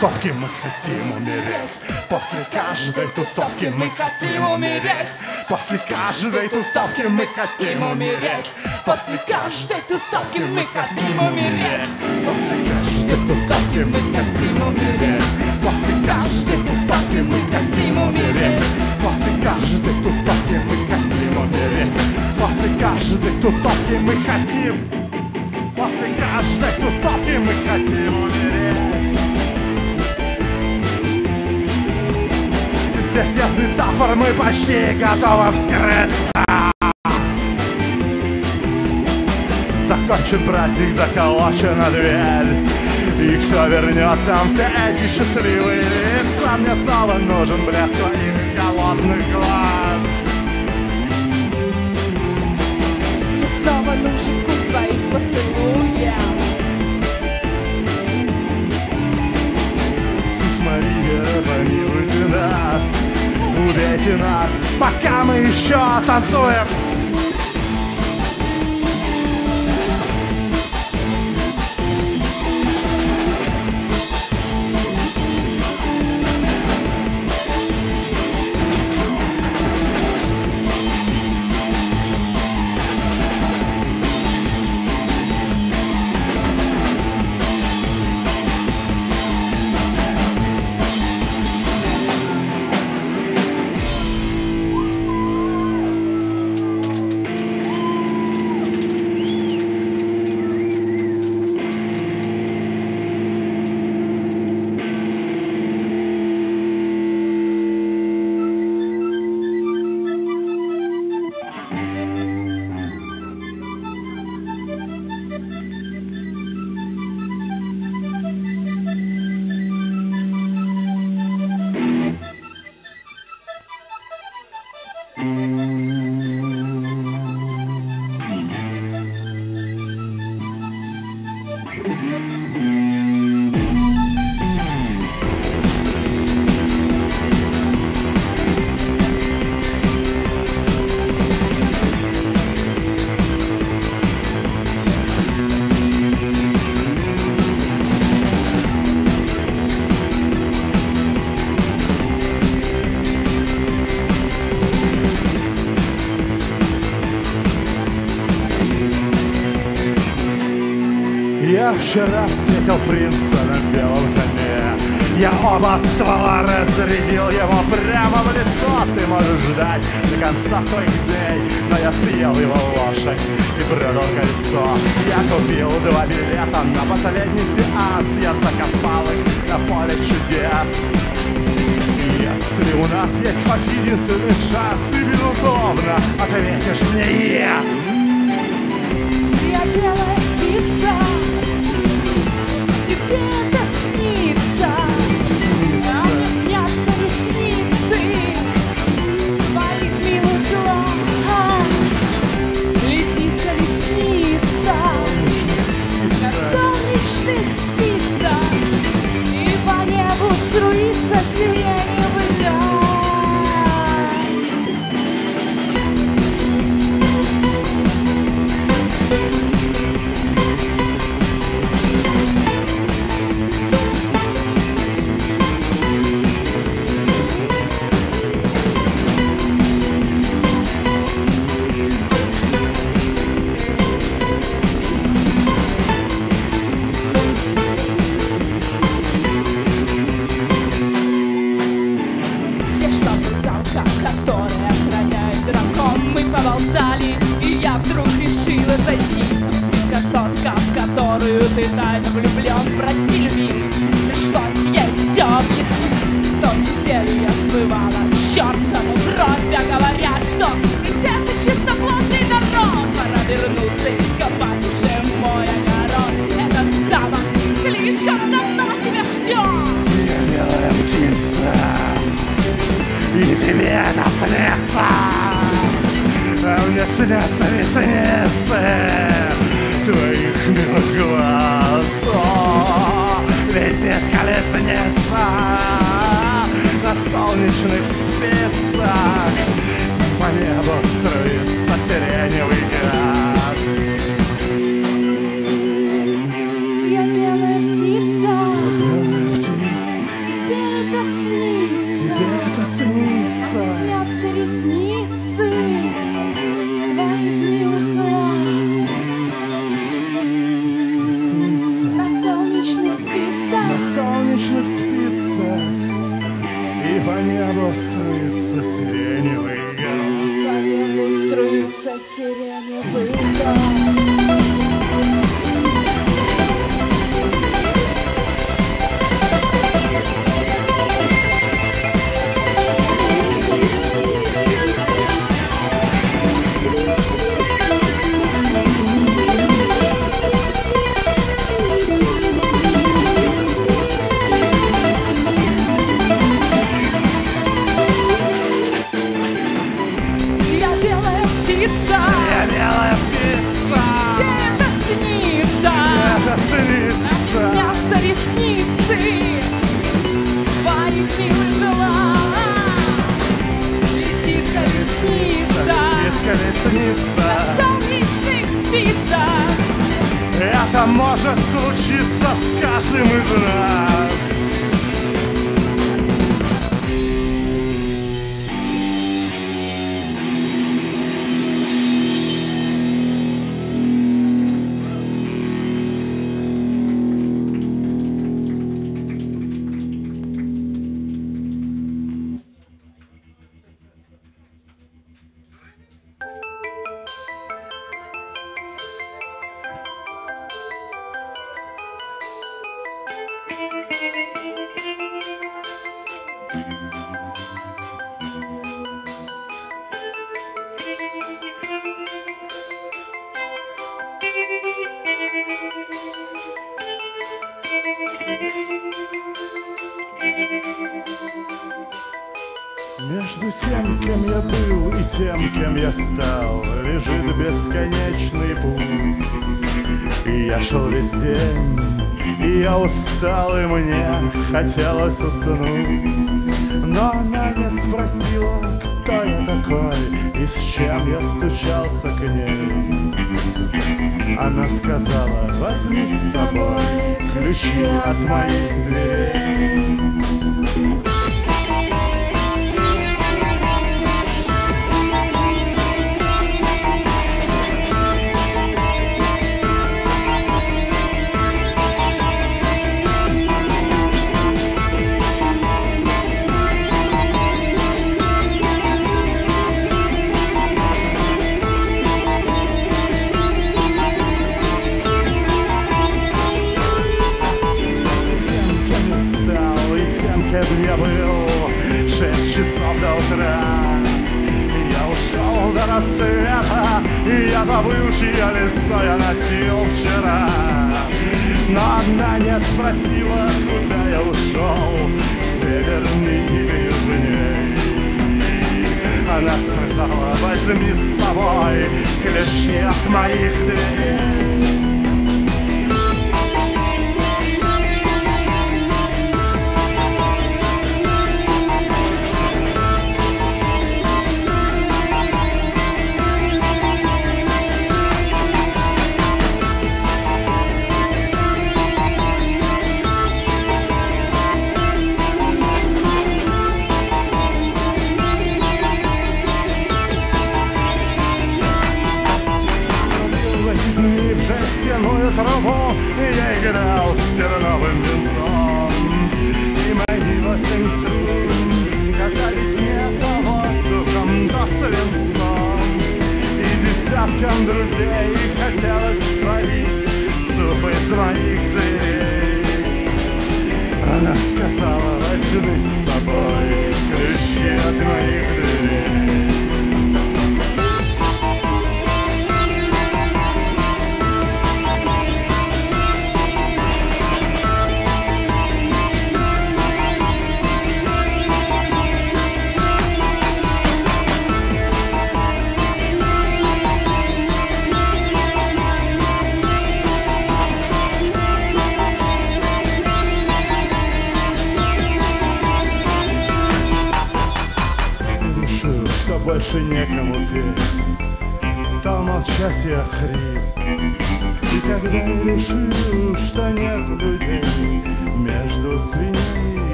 Тусовки мы хотим умереть. После каждой тусовки мы хотим умереть. После каждой тусовки мы хотим умереть. После каждой тусовки мы хотим умереть. После каждой тусовки мы хотим умереть. После каждой тусовки мы хотим умереть. После каждой тусовки мы хотим умереть. После каждой тусовки мы хотим После каждой тусовки мы хотим умереть Здесь нет метафор, мы почти готовы вскрыться. Закончен праздник, заколочена дверь. И кто вернет нам все эти счастливые лица. Мне снова нужен блеск твоих голодных глаз Убейте нас, пока мы еще танцуем вчера встретил принца на белом коне. Я оба ствола разрядил ему прямо в лицо. Ты можешь ждать до конца своих дней Но я съел его лошадь и продал кольцо. Я купил два билета на последний сеанс. Я закопал их на поле чудес. Если у нас есть хоть единственный шанс Ты, безусловно, ответишь мне «Yes» Тебе солнечных спицах И по небу струится сиреневый газ По небу струится сиреневый газ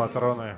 патроны.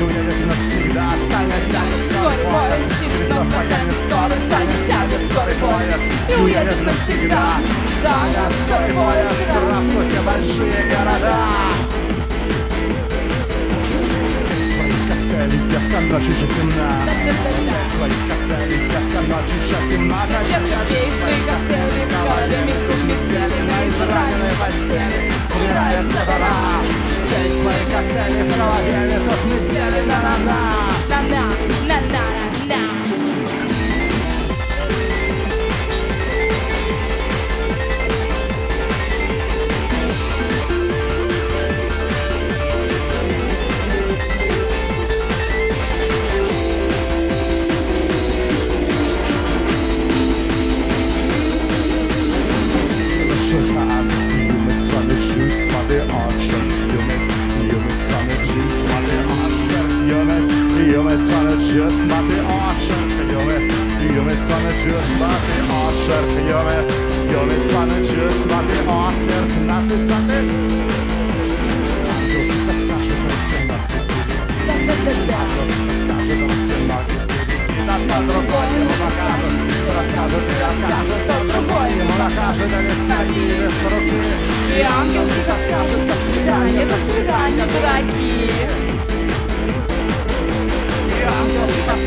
Скорый поезд через нас скорость Станет сядет скорый поезд и уедет навсегда Станет скорый поезд Здравствуйте, большие города! Коктейли, девка, ночи же темна коктейли, девка, ночи же темна Держи пей свои коктейли Головами круг метели На израненной постели Убирается дала Пей свои коктейли, кровавели, тут метели на рана На-на, the ocean Nothing, nothing Скажет, другой ему покажет, расскажет и расскажет, тот другой ему накажет, а не ноги или с руки. И ангел тихо скажет До свидания, до свидания, дорогие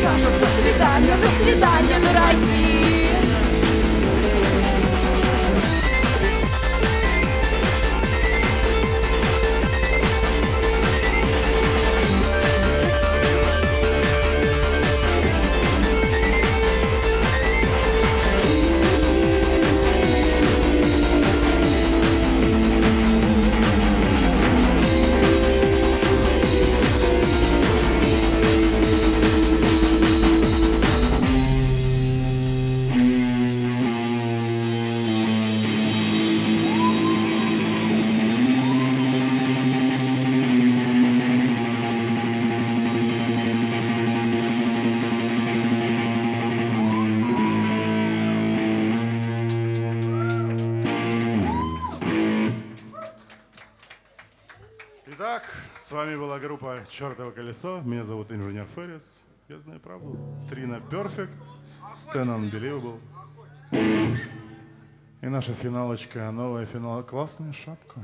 скажет, До свидания, до свидания, дорогие «Чертово колесо». Меня зовут Инженер Феррис. Я знаю правду. Трина Перфект, Стэн Unbelievable. И наша финалочка, новая финал. Классная шапка.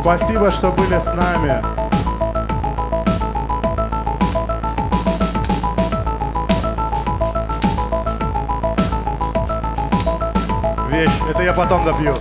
Спасибо, что были с нами. Вещь, это я потом допью.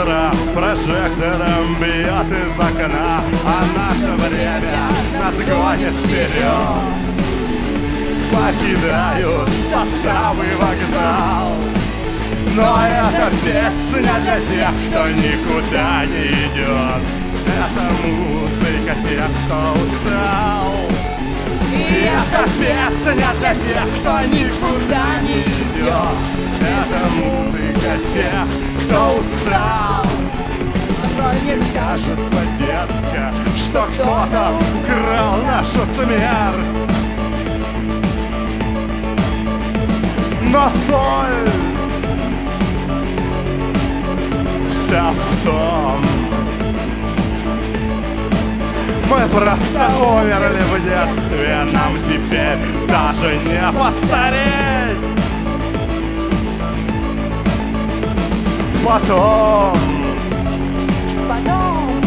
Утро прожектором бьет из окна А наше время нас гонит вперед Покидают составы вокзал. Но это песня для тех, кто никуда не идет Это музыка тех, кто устал. И это песня для тех, кто никуда не идет Это музыка тех, кто устал мне кажется, детка, что кто-то украл нашу смерть. Но соль вся в том. Мы просто умерли в детстве Нам теперь даже не постареть Потом. Потом,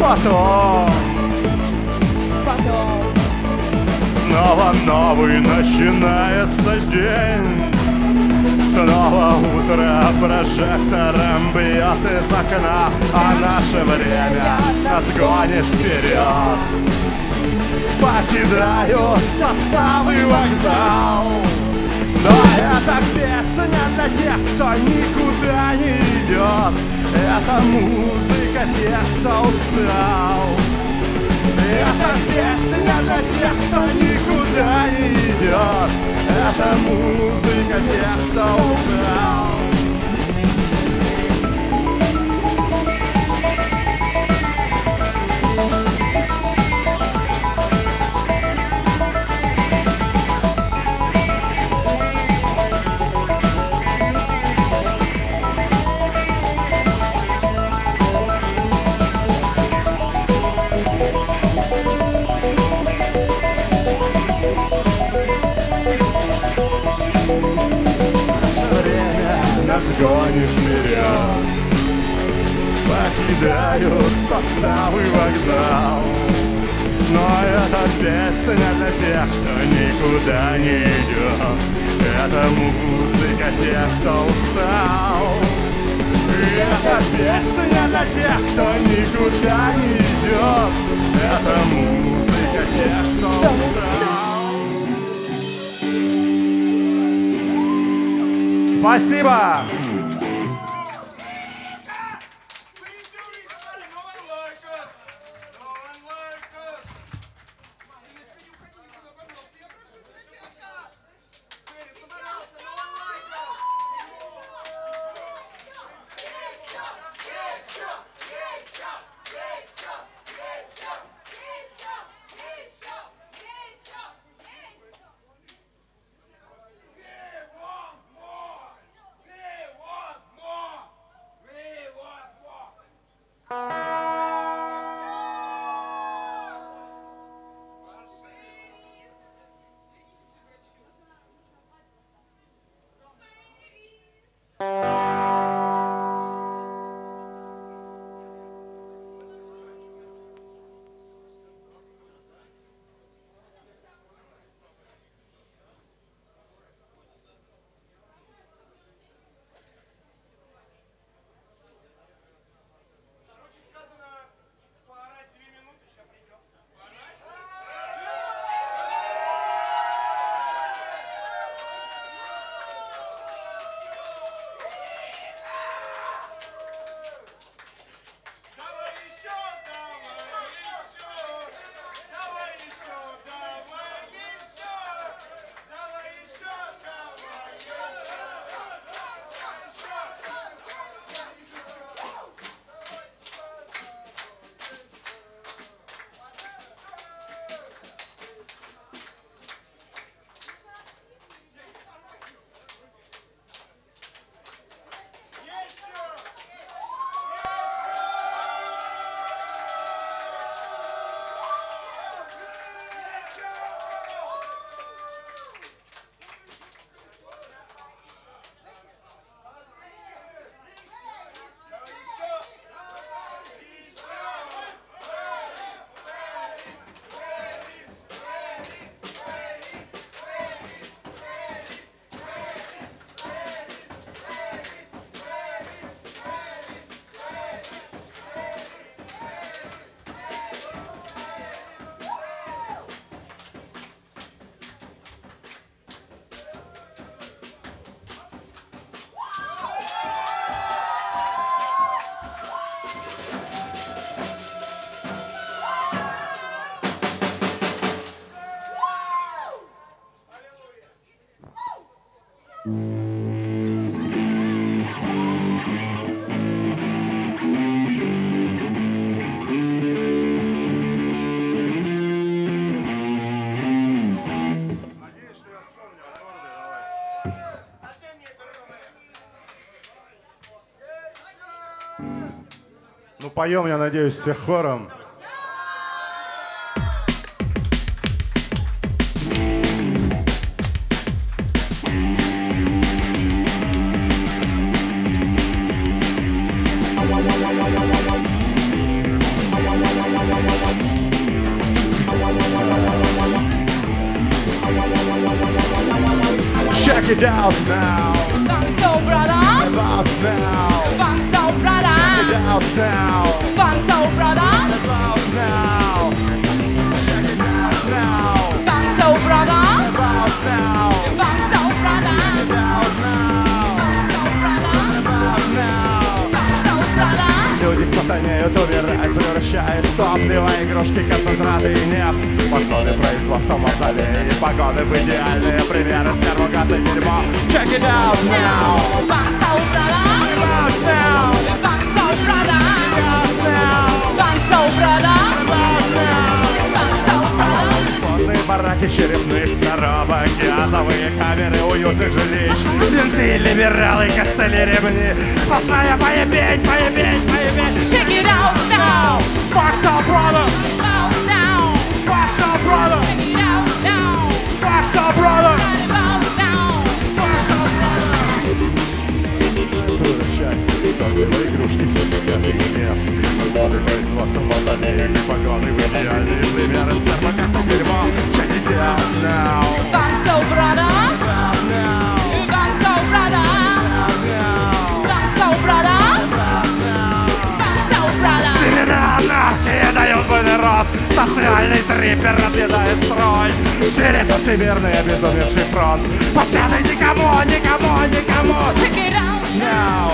Потом. Потом. Снова новый начинается день. Снова утро прожектором бьет из окна А наше время нас гонит вперед. Покидают составы вокзал. Но это песня для тех, кто никуда не идет. Это музыка тех, кто устал. Это песня для тех, кто никуда не идет. Это музыка тех, кто устал Гонит вперед Покидают составы вокзал. Но это песня для тех, кто никуда не идет Это музыка тех, кто устал. И это песня для тех, кто никуда не идет Это музыка тех, кто устал Спасибо! Ну, поем, я надеюсь, все хором. Бараки черепных коробок Газовые камеры уютных жилищ Винты, либералы, костыли, ремни Сплошная поебень, поебень, поебень. Check it out now, Fuck some brother, fuck some brother, check it out now, fuck some brother Превращайся, топливо игрушки, химикаты и нефть Моды производства батареек и погоны в идеальные примеры Стервокаса дерьмо Check it out now, Танцо, брата, out now, танцо, брата, out now, танцо, брата, out now танцо, брата. Семена анархии дают буйный рост Социальный трипер разъедает строй Сирит всемирный обезумевший фронт Пощады никому, никому, никому Check it out Now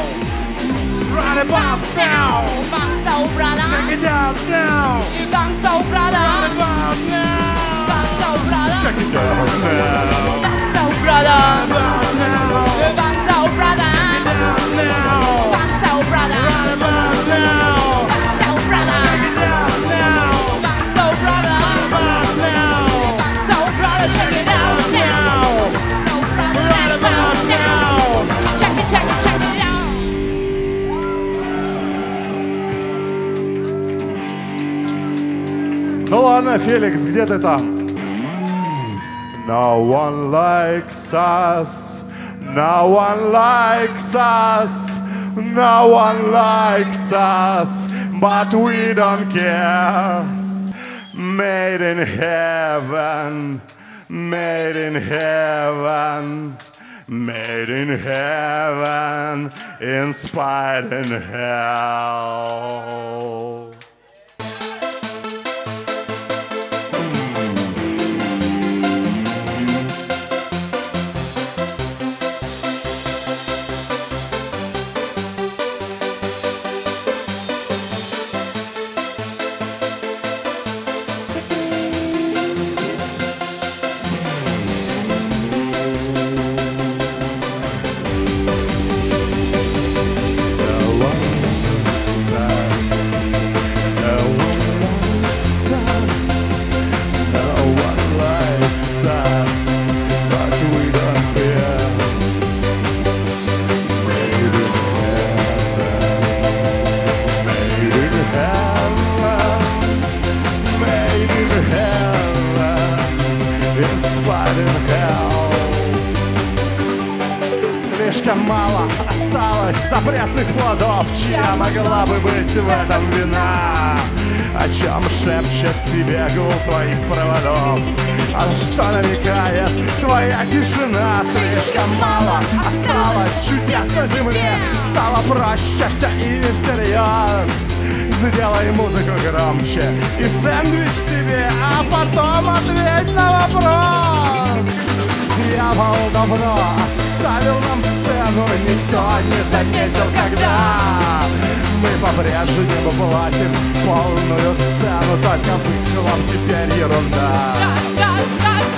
Right about now Танцо, брата, Check it out now танцо, брата, Right about now танцо, брата, Check it out now танцо, брата, About now танцо, брата, Out now танцо, брата, Right about now Ну ладно, Феликс, где ты там? No one likes us, no one likes us, no one likes us, but we don't care. Made in heaven, made in heaven, made in heaven, inspired in hell. Слишком мало осталось запретных плодов. Чья могла бы быть в этом вина? О чем шепчет тебе гул твоих проводов? А что намекает твоя тишина? Слишком мало осталось чудес на земле. Стало проще все ими всерьез. Сделай музыку громче и сэндвич себе А потом ответь на вопрос. Дьявол давно оставил нам сцену Никто не заметил, когда Мы по-прежнему платим полную цену. Только вышло теперь ерунда.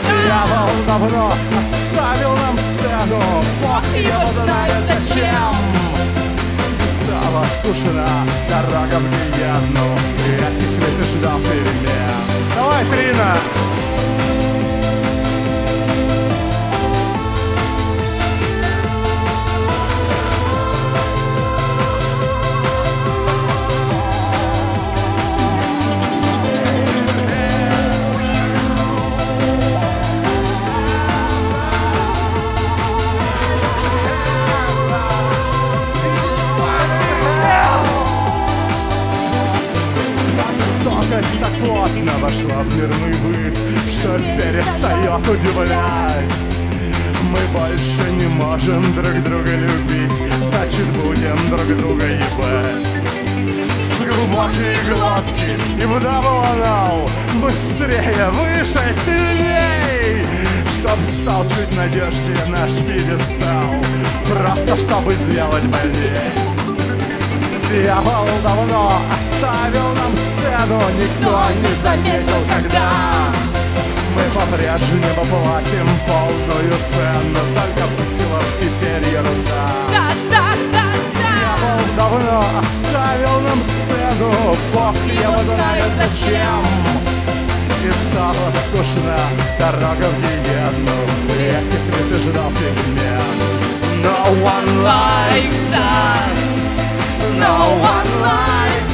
Дьявол давно оставил нам сцену его знает зачем. Стала скучна дорога в Гиенну И этих ведь ждал перемен. Давай, Трина! Плотно вошла в мирный быт Что перестает удивлять Мы больше не можем друг друга любить Значит будем друг друга ебать. В глубокие глотки и в анал Быстрее, выше, сильней. Чтоб стал чуть надежнее наш пьедестал Просто чтобы сделать больней Дьявол давно оставил нам сцену Никто не заметил, когда Мы по-прежнему платим полную цену. Только выкилов теперь ерунда. Да-да-да-да Дьявол давно оставил нам сцену. Бог его знает зачем. И стало скучно дорога в гиену Этих ждал перемен No one likes us. No one likes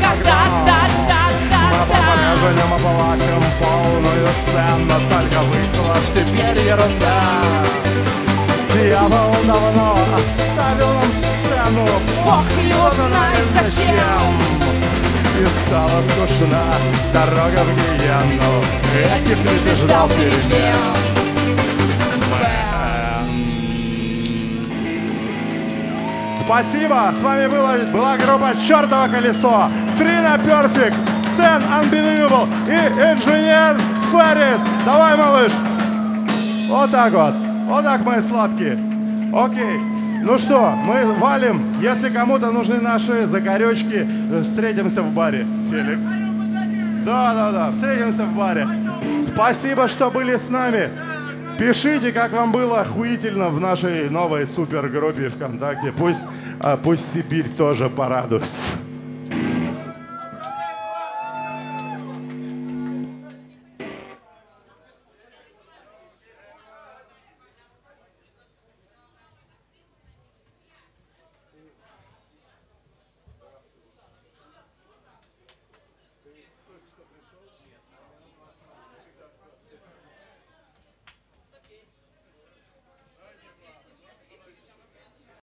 по-прежнему платим полную цену. Только вышло теперь ерунда. Дьявол давно оставил нам сцену. Бог его знает зачем. И стала скучна дорога в Гиену. Этих ты ждал перемен. Спасибо! С вами была, была группа «Чертово колесо». Трина Персик, Стэн Unbelievable и инженер Феррис. Давай, малыш! Вот так вот. Вот так, мои сладкие. Окей. Ну что, мы валим. Если кому-то нужны наши закорючки, встретимся в баре. Феликс. Да, да, да, встретимся в баре. Спасибо, что были с нами. Пишите, как вам было охуительно в нашей новой супергруппе ВКонтакте. Пусть, а, пусть Сибирь тоже порадуется.